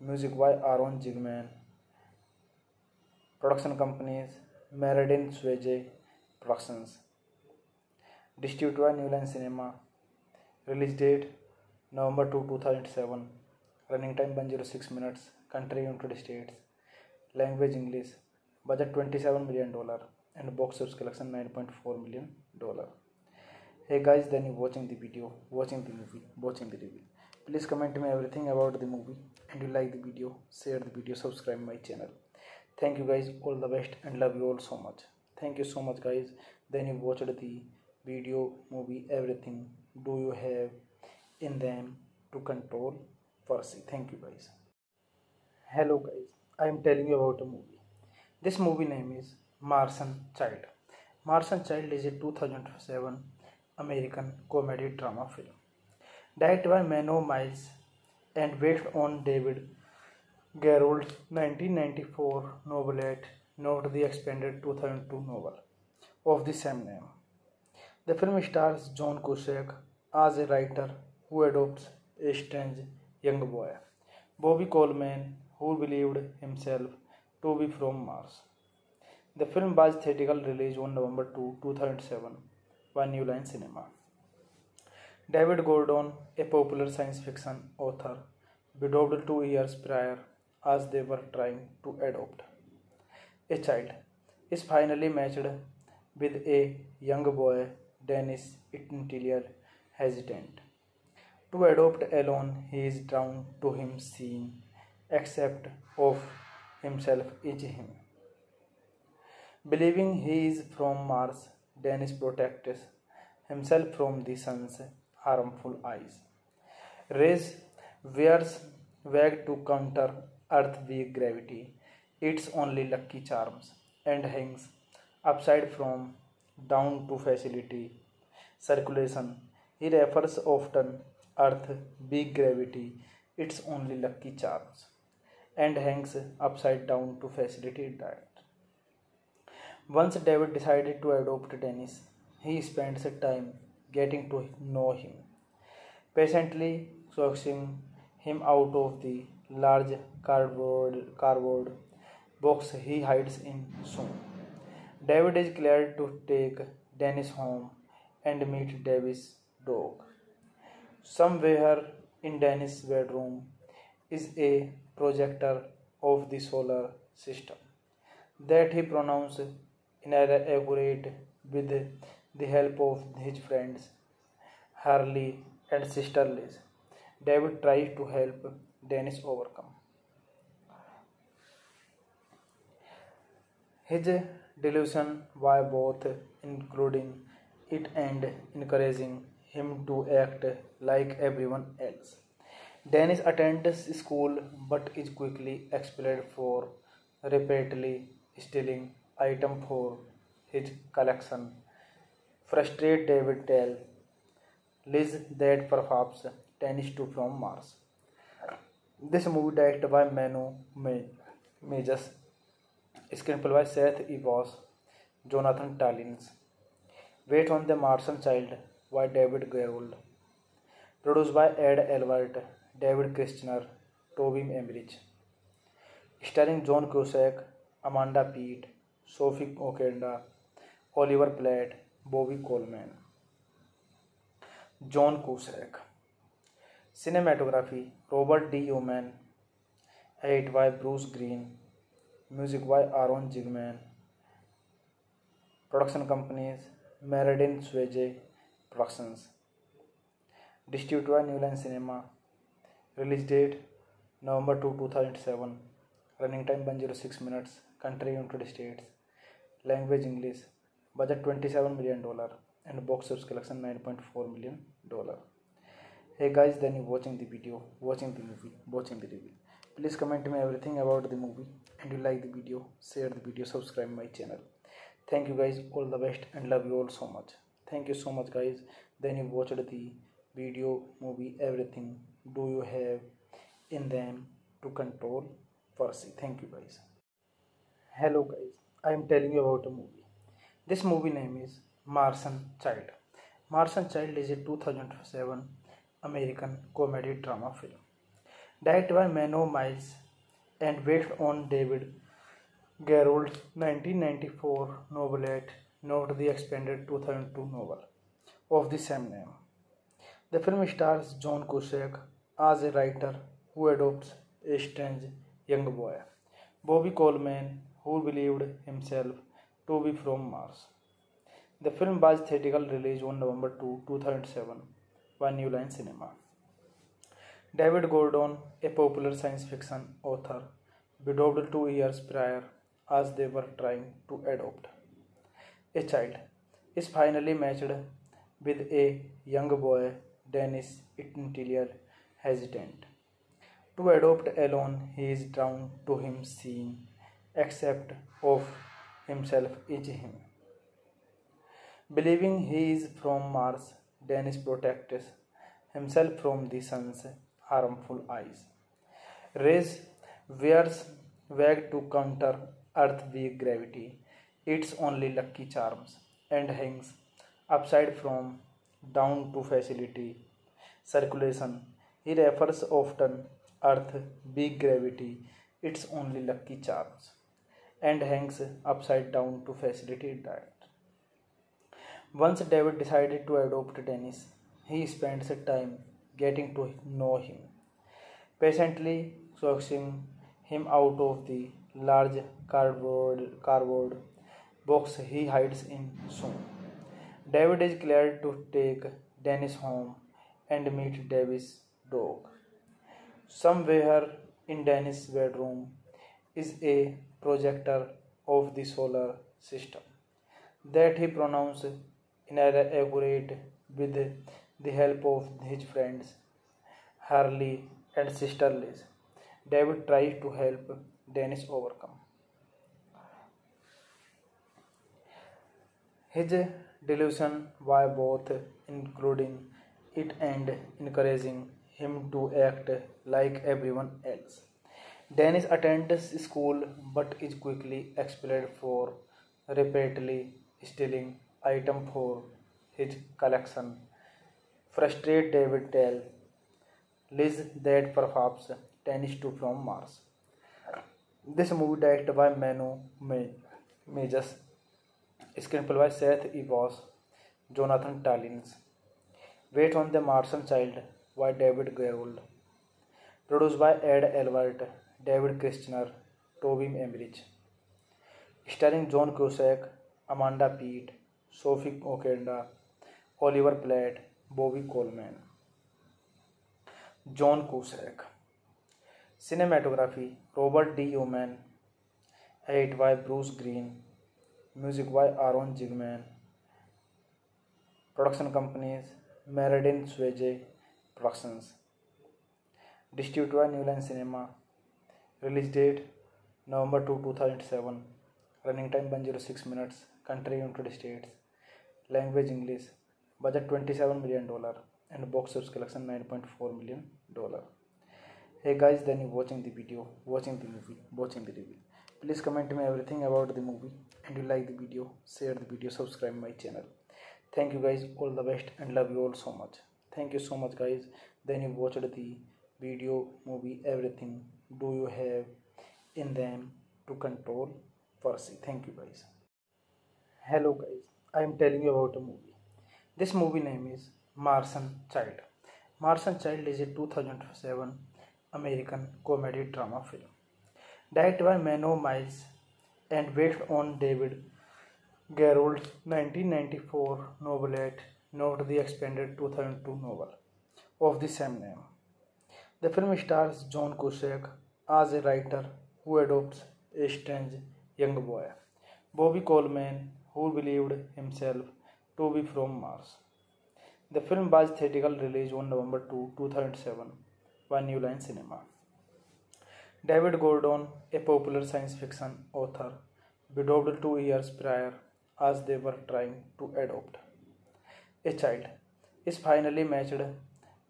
Robert D. Yeoman. Edit by Bruce Green. Music by Aaron Zigman. Production companies Meriden Swayze Productions. Distributed by New Line Cinema. Release date November 2, 2007. Running time 106 minutes. Country United States. Language English. Budget 27 million dollar and box office collection 9.4 million dollar. Hey guys, then you watching the video, watching the movie, watching the review. Please comment me everything about the movie and you like the video, share the video, subscribe my channel. Thank you guys, all the best and love you all so much. Thank you so much guys. Then you watched the video, movie, everything. Do you have in them to control Percy? Thank you guys. Hello guys, I am telling you about a movie. This movie name is Martian Child. Martian Child is a 2007 American comedy drama film directed by Menno Meyjes and based on David Gerrold's 1994 novelette, not the expanded 2002 novel of the same name. The film stars John Cusack as a writer who adopts a strange young boy, Bobby Coleman, who believed himself to be from Mars. The film was theatrical release on November 2, 2007 by New Line Cinema. David Gordon, a popular science fiction author, widowed two years prior as they were trying to adopt a child, is finally matched with a young boy, Dennis interior hesitant. To adopt alone, he is drawn to him seeing, except of himself is him. Believing he is from Mars, Dennis protects himself from the sun's harmful eyes. Rays wears wag to counter Earth weak gravity, its only lucky charms, and hangs upside from down to facility circulation. He refers often Earth big gravity, its only lucky charms, and hangs upside down to facilitate diet. Once David decided to adopt Dennis, he spends time getting to know him, patiently coaxing him out of the large cardboard, cardboard box he hides in soon. David is glad to take Dennis home and meet David's dog. Somewhere in Dennis' bedroom is a projector of the solar system that he pronounced inaccurate with the help of his friends Harlee and sister Liz. David tries to help Dennis overcome his delusion by both including it and encouraging him to act like everyone else. Dennis attends school but is quickly expelled for repeatedly stealing items for his collection. Frustrated David tells Liz that performs Dennis too from Mars this movie directed by Menno Meyjes screenplay by Seth Evans Jonathan Tolins wait on the Martian Child by David Gerrold produced by Ed Elbert David Kirschner Toby Emmerich starring John Cusack Amanda Peet Sophie Okonedo Oliver Platt Bobby Coleman. John Cusack. Cinematography Robert D. Yeoman. Edit by Bruce Green. Music by Aaron Zigman. Production companies Meriden Swayze Productions. Distributed by New Line Cinema. Release date November 2, 2007. Running time 106 minutes. Country United States. Language English. Budget 27 million dollar and box office collection 9.4 million dollar. Hey guys, then you watching the video, watching the movie, watching the review. Please comment me everything about the movie and you like the video, share the video, subscribe my channel. Thank you guys, all the best and love you all so much. Thank you so much guys. Then you watched the video, movie, everything. Do you have in them to control Percy? Thank you guys. Hello guys, I am telling you about a movie. This movie name is Martian Child. Martian Child is a 2007 American comedy drama film directed by Menno Meyjes and based on David Gerrold's 1994 novelette, not the expanded 2002 novel of the same name. The film stars John Cusack as a writer who adopts a strange young boy, Bobby Coleman, who believed himself to be from Mars. The film was theatrical release on November 2, 2007 by New Line Cinema. David Gordon, a popular science fiction author, widowed two years prior as they were trying to adopt a child, is finally matched with a young boy, Dennis interior hesitant. To adopt alone, he is drawn to him seeing, except of himself is him. Believing he is from Mars, Dennis protects himself from the sun's harmful eyes. Rays wears wag to counter Earth weak gravity, its only lucky charms, and hangs upside from down to facility circulation. He refers often Earth big gravity, its only lucky charms and hangs upside down to facilitate that. Once David decided to adopt Dennis, he spends time getting to know him, patiently coaxing him out of the large cardboard, cardboard box he hides in soon. David is glad to take Dennis home and meet David's dog. Somewhere in Dennis' bedroom is a projector of the solar system that he pronounced inaccurate with the help of his friends Harlee and sister Liz. David tries to help Dennis overcome his delusion by both including it and encouraging him to act like everyone else. Dennis attends school but is quickly expelled for repeatedly stealing items for his collection. Frustrated David tells Liz that perhaps Dennis too from Mars. This movie directed by Menno Meyjes, screenplay by Seth Evans, Jonathan Tolins. Wait on the Martian Child by David Gerrold. Produced by Ed Elbert, David Kirschner, Toby Emmerich. Starring John Cusack, Amanda Peet, Sophie Okonedo, Oliver Platt, Bobby Coleman. John Cusack. Cinematography Robert D. Yeoman. Edit by Bruce Green. Music by Aaron Zigman. Production companies Meriden Swayze Productions. Distributed by New Line Cinema. Release date November 2, 2007. Running time 106 minutes. Country United States. Language English. Budget 27 million dollar and box office collection 9.4 million dollar. Hey guys, then you watching the video, watching the movie, watching the review. Please comment me everything about the movie and you like the video, share the video, subscribe my channel. Thank you guys, all the best and love you all so much. Thank you so much guys. Then you watched the video, movie, everything. Do you have in them to control Percy? Thank you guys. Hello guys, I am telling you about a movie. This movie name is Martian Child. Martian Child is a 2007 American comedy drama film directed by Menno Meyjes and based on David Gerrold's 1994 novelette, not the expanded 2002 novel of the same name. The film stars John Cusack as a writer who adopts a strange young boy, Bobby Coleman, who believed himself to be from Mars. The film was theatrical release on November 2, 2007 by New Line Cinema. David Gordon, a popular science fiction author, widowed two years prior as they were trying to adopt a child, is finally matched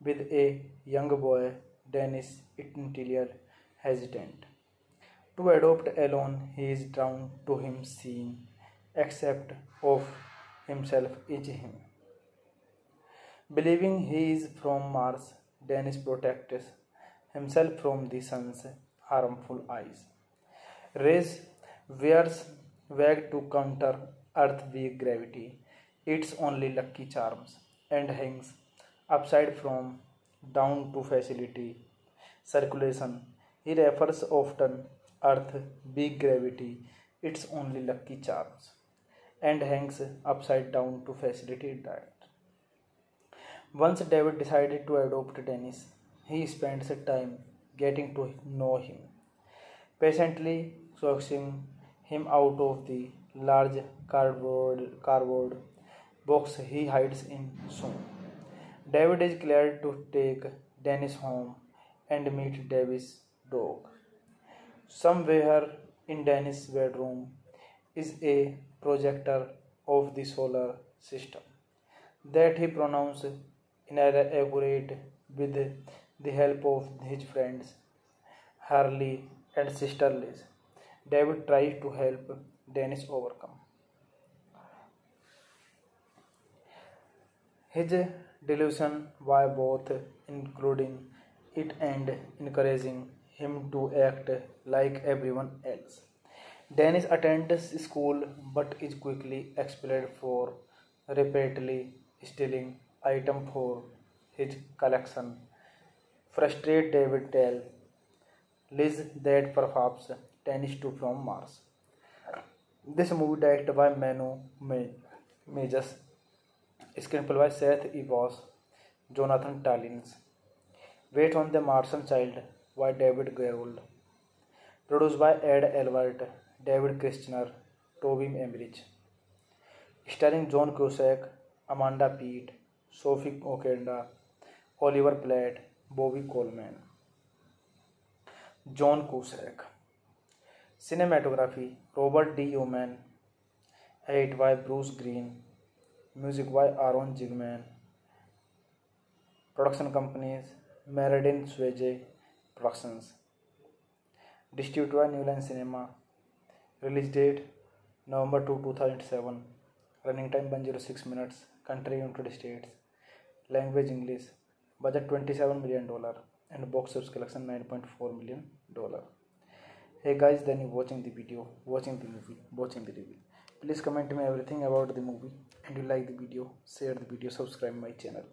with a young boy, Dennis Interior, hesitant. To adopt alone, he is drawn to him seeing, except of himself is him. Believing he is from Mars, Dennis protects himself from the sun's harmful eyes. Rays wears wag to counter Earth weak gravity, its only lucky charms, and hangs upside from down to facility circulation. He refers often Earth big gravity, its only lucky charms, and hangs upside down to facilitate that. Once David decided to adopt Dennis, he spends time getting to know him, patiently coaxing him out of the large cardboard, cardboard box he hides in soon. David is glad to take Dennis home and meet David's dog. Somewhere in Dennis' bedroom is a projector of the solar system that he pronounced inaccurate with the help of his friends Harlee and sister Liz. David tries to help Dennis overcome his delusion by both including it and encouraging him to act like everyone else. Dennis attends school but is quickly expelled for repeatedly stealing item for his collection. Frustrated, David tell Liz that perhaps Dennis to from Mars. This movie directed by Menno Meyjes, screenplay by Seth Evans, Jonathan Tolins. Wait on the Martian Child by David Gerrold. Produced by Ed Elbert, David Kirschner, Toby Emmerich. Starring John Cusack, Amanda Peet, Sophie Okonedo, Oliver Platt, Bobby Coleman. John Cusack. Cinematography Robert D. Yeoman. Edit by Bruce Green. Music by Aaron Zigman. Production companies Meriden Swayze Productions. Distributed by New Line Cinema. Release date November 2, 2007. Running time 106 minutes. Country United States. Language English. Budget 27 million dollar and box office collection 9.4 million dollar. Hey guys, then you watching the video, watching the movie, watching the review. Please comment me everything about the movie and you like the video, share the video, subscribe my channel.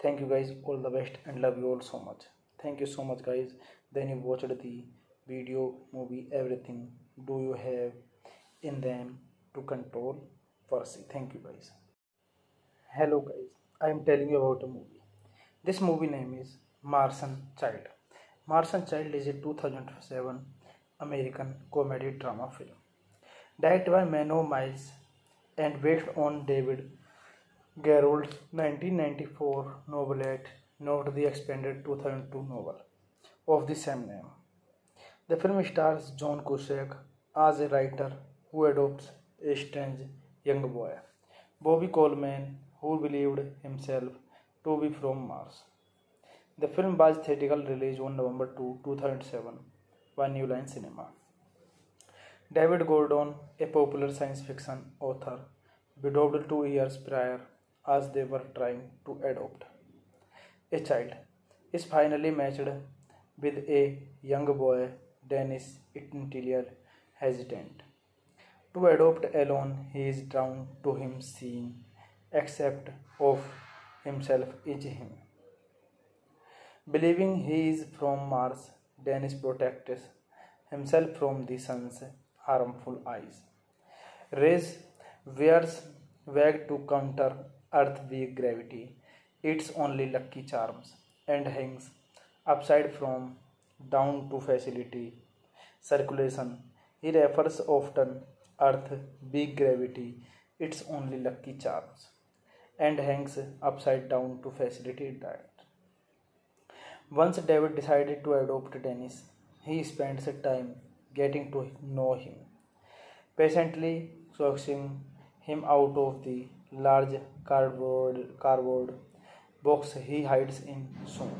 Thank you guys, all the best and love you all so much. Thank you so much guys. Then you watched the video, movie, everything. Do you have in them to control Percy? Thank you guys. Hello guys, I am telling you about a movie. This movie name is Martian Child. Martian Child is a 2007 American comedy drama film directed by Menno Meyjes and based on David Gerrold's 1994 novelette, not the expanded 2002 novel of the same name. The film stars John Cusack as a writer who adopts a strange young boy, Bobby Coleman, who believed himself to be from Mars. The film was theatrical release on November 2, 2007 by New Line Cinema. David Gordon, a popular science fiction author, widowed two years prior as they were trying to adopt a child, is finally matched with a young boy, Dennis Interior, hesitant. To adopt alone, he is drawn to him seeing, except of himself is him. Believing he is from Mars, Dennis protects himself from the sun's harmful eyes. Rays wears wag to counter Earth weak gravity, its only lucky charms, and hangs upside from down to facility circulation. He refers often Earth big gravity, its only lucky charms, and hangs upside down to facilitate diet. Once David decided to adopt Dennis, he spends time getting to know him, patiently coaxing him out of the large cardboard, cardboard box he hides in soon.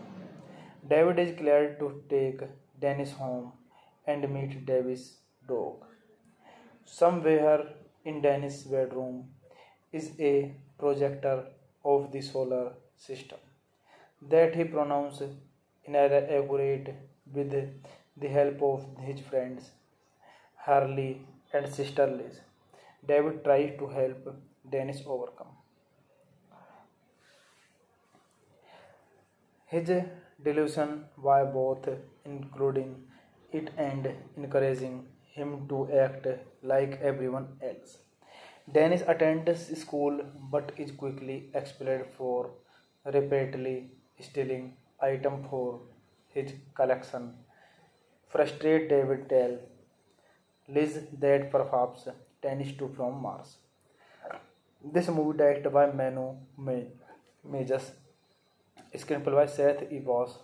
David is glad to take Dennis home and meet David's dog. Somewhere in Dennis' bedroom is a projector of the solar system that he pronounced inaccurate with the help of his friends Harlee and sister Liz. David tries to help Dennis overcome his delusion by both including it and encouraging him to act like everyone else. Dennis attends school but is quickly expelled for repeatedly stealing item for his collection. Frustrated, David tell Liz that perhaps Dennis to from Mars. This movie directed by Menno Meyjes, screenplay by Seth इवॉस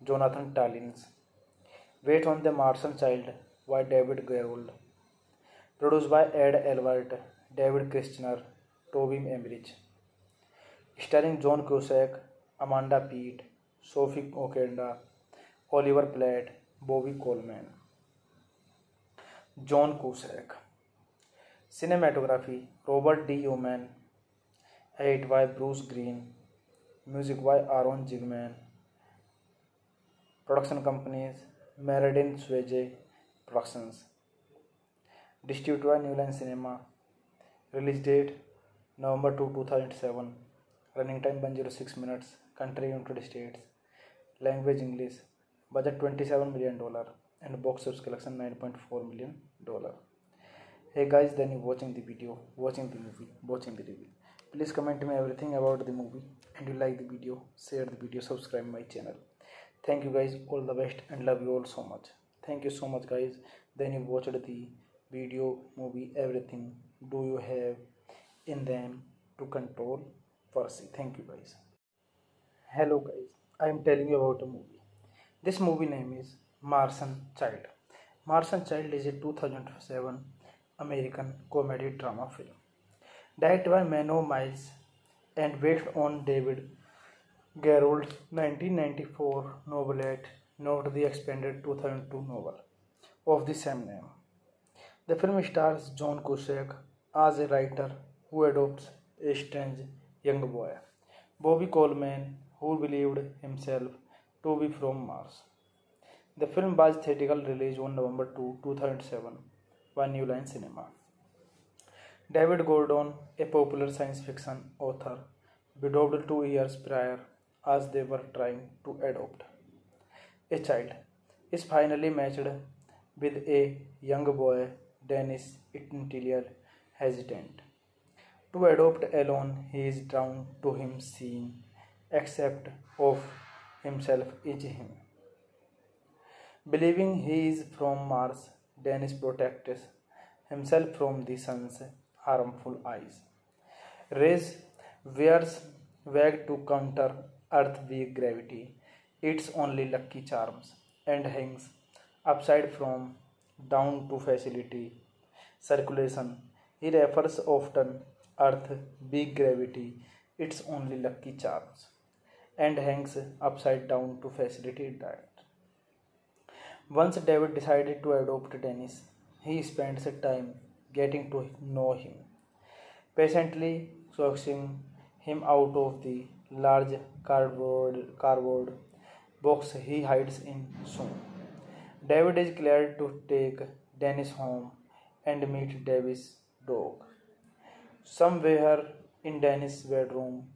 Jonathan Tolins wait on the Martian child by David Gerrold produce by Ed Elbert David Kirschner Toby Emmerich starring John Cusack Amanda Peet Sophie Okonedo Oliver Platt Bobby Coleman John Cusack cinematography Robert D Yeoman eight by Bruce Green Music by Aaron Zigman. Production companies Meriden Swayze Productions. Distributed by New Line Cinema. Release date November 2, 2007. Running time 106 minutes. Country United States. Language English. Budget 27 million dollar and box office collection 9.4 million dollar. Hey guys, then you watching the video, watching the movie, watching the review. Please comment me everything about the movie and you like the video, share the video, subscribe my channel. Thank you guys, all the best and love you all so much. Thank you so much guys. Then you watched the video, movie, everything. Do you have in them to control Percy? Thank you guys. Hello guys, I am telling you about a movie. This movie name is Martian Child. Martian Child is a 2007 American comedy drama film directed by Menno Meyjes and based on David Gerrold's 1994 novelette, not the expanded 2002 novel of the same name. The film stars John Cusack as a writer who adopts a strange young boy, Bobby Coleman, who believed himself to be from Mars. The film was theatrical release on November 2, 2007 by New Line Cinema. David Gordon, a popular science fiction author, widowed two years prior as they were trying to adopt a child, is finally matched with a young boy, Dennis Interior, hesitant. To adopt alone, he is drawn to him seeing, except of himself is him. Believing he is from Mars, Dennis protects himself from the sun's harmful eyes. Rays wears wag to counter Earth weak gravity, its only lucky charms, and hangs upside from down to facility circulation. He refers often Earth big gravity, its only lucky charms, and hangs upside down to facilitate that. Once David decided to adopt Dennis, he spends time getting to know him, patiently coaxing him out of the large cardboard, cardboard box he hides in soon. David is glad to take Dennis home and meet David's dog. Somewhere in Dennis' bedroom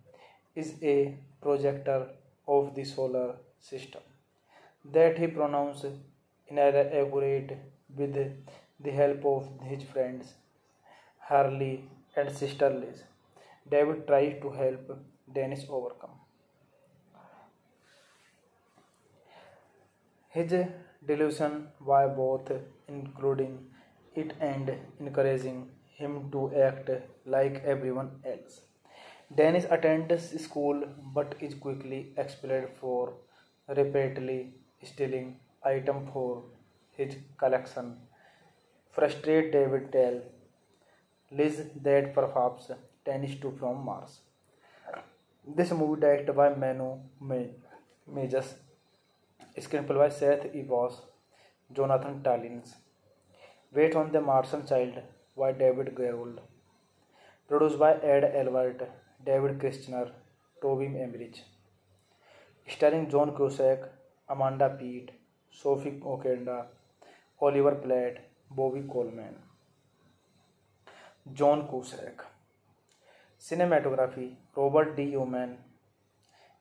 is a projector of the solar system that he pronounced inaccurate with the help of his friends Harlee and sister Liz. David tries to help Dennis overcome his delusion by both including it and encouraging him to act like everyone else. Dennis attends school but is quickly expelled for repeatedly stealing items for his collection. Frustrated David tells Liz that performs Dennis too from Mars this movie directed by Menno Meyjes screenplay by Seth Evans Jonathan Tolins wait on the Martian Child by David Gerrold produced by Ed Elbert David Kirschner Toby Emmerich starring John Cusack Amanda Peet Sophie Okonedo Oliver Platt Bobby Coleman. John Cusack. Cinematography Robert D. Yeoman.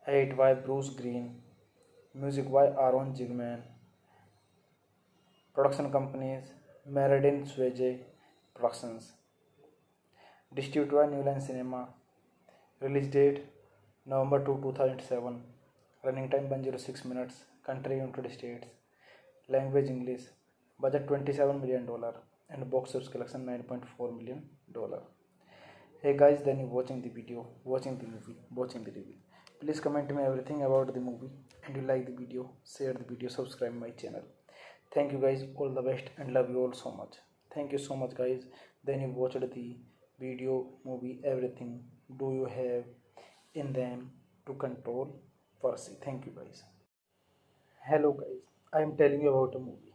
Edit by Bruce Green. Music by Aaron Zigman. Production companies Meriden Swayze Productions. Distributed by New Line Cinema. Release date November 2, 2007. Running time 106 minutes. Country United States. Language English. Budget 27 million dollar and box office collection 9.4 million dollar. Hey guys, then you watching the video, watching the movie, watching the review. Please comment me everything about the movie and you like the video, share the video, subscribe my channel. Thank you guys, all the best and love you all so much. Thank you so much guys. Then you watched the video, movie, everything. Do you have in them to control Percy? Thank you guys. Hello guys, I am telling you about a movie.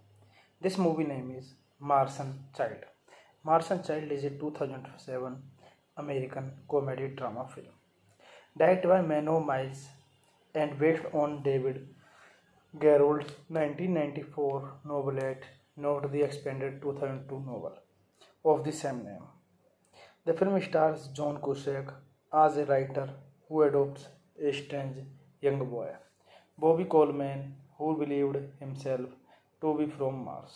This movie name is Martian Child. Martian Child is a 2007 American comedy drama film directed by Menno Meyjes and based on David Gerrold's 1994 novelette, not the expanded 2002 novel of the same name. The film stars John Cusack as a writer who adopts a strange young boy. Bobby Coleman, who believed himself to be from Mars.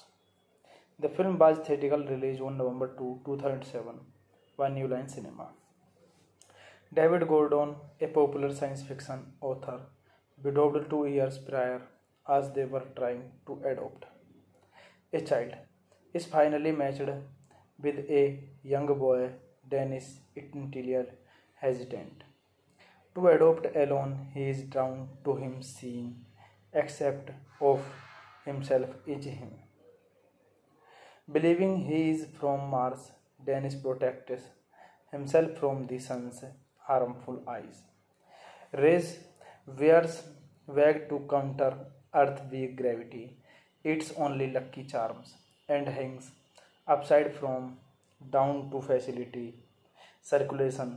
The film was theatrical release on November 2, 2007 by New Line Cinema. David Gordon, a popular science fiction author, widowed two years prior as they were trying to adopt a child, is finally matched with a young boy, Dennis Interior, hesitant. To adopt alone, he is drawn to him, seeing, except of himself is him. Believing he is from Mars, Dennis protects himself from the sun's harmful eyes. Rays wears wag to counter Earth weak gravity, its only lucky charms, and hangs upside from down to facility circulation.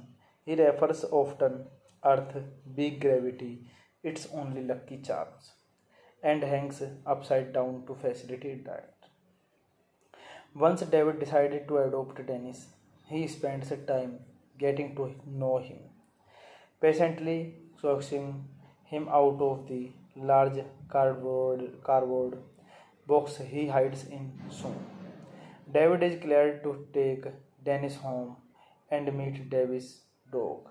He refers often Earth big gravity, its only lucky charms, and hangs upside down to facilitate that. Once David decided to adopt Dennis, he spends time getting to know him, patiently coaxing him out of the large cardboard, cardboard box he hides in soon. David is glad to take Dennis home and meet David's dog.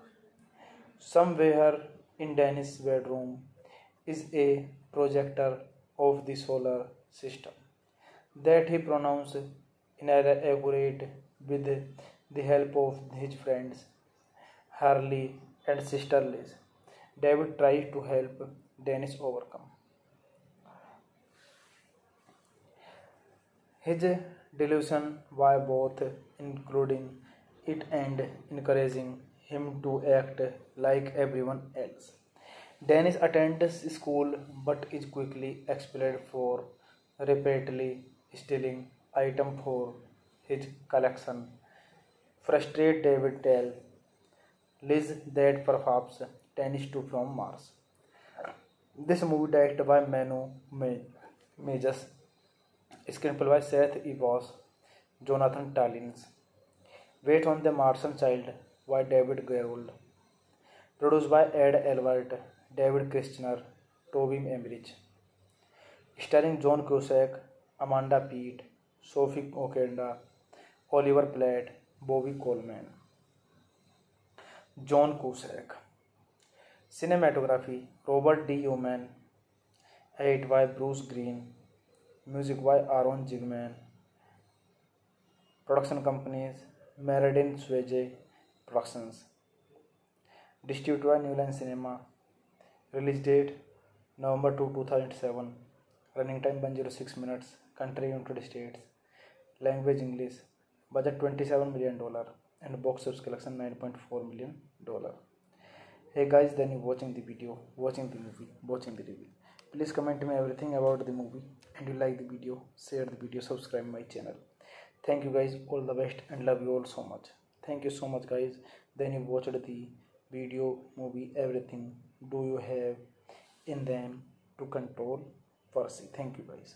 Somewhere in Dennis' bedroom is a projector of the solar system that he pronounced inaccurate with the help of his friends Harlee and sister Liz. David tries to help Dennis overcome his delusion by both including it and encouraging him to act like everyone else. Dennis attends school but is quickly expelled for repeatedly stealing items for his collection Frustrated, David tells Liz that perhaps Dennis to from Mars. This movie directed by Menno Meyjes, screenplay by Seth Evans, Jonathan Tolins. Wait on the Martian Child by David Gerrold. Produced by Ed Elbert, David Kirschner, Toby Emmerich. Starring John Cusack, Amanda Peet, Sophie Okonedo, Oliver Platt, Bobby Coleman, John Cusack. Cinematography Robert D. Yeoman. Edit by Bruce Green. Music by Aaron Zigman. Production companies Meriden Swayze Productions. Distributed by New Line Cinema. Release date November 2, 2007. Running time 106 minutes. Country United States. Language English. Budget 27 million dollar. And box office collection 9.4 million dollar. Hey guys then you watching the video watching the movie watching the review. Please comment me everything about the movie. And you like the video share the video subscribe my channel. Thank you guys all the best and love you all so much. Thank you so much guys. Then you watched the video movie everything do you have in them to control Percy thank you guys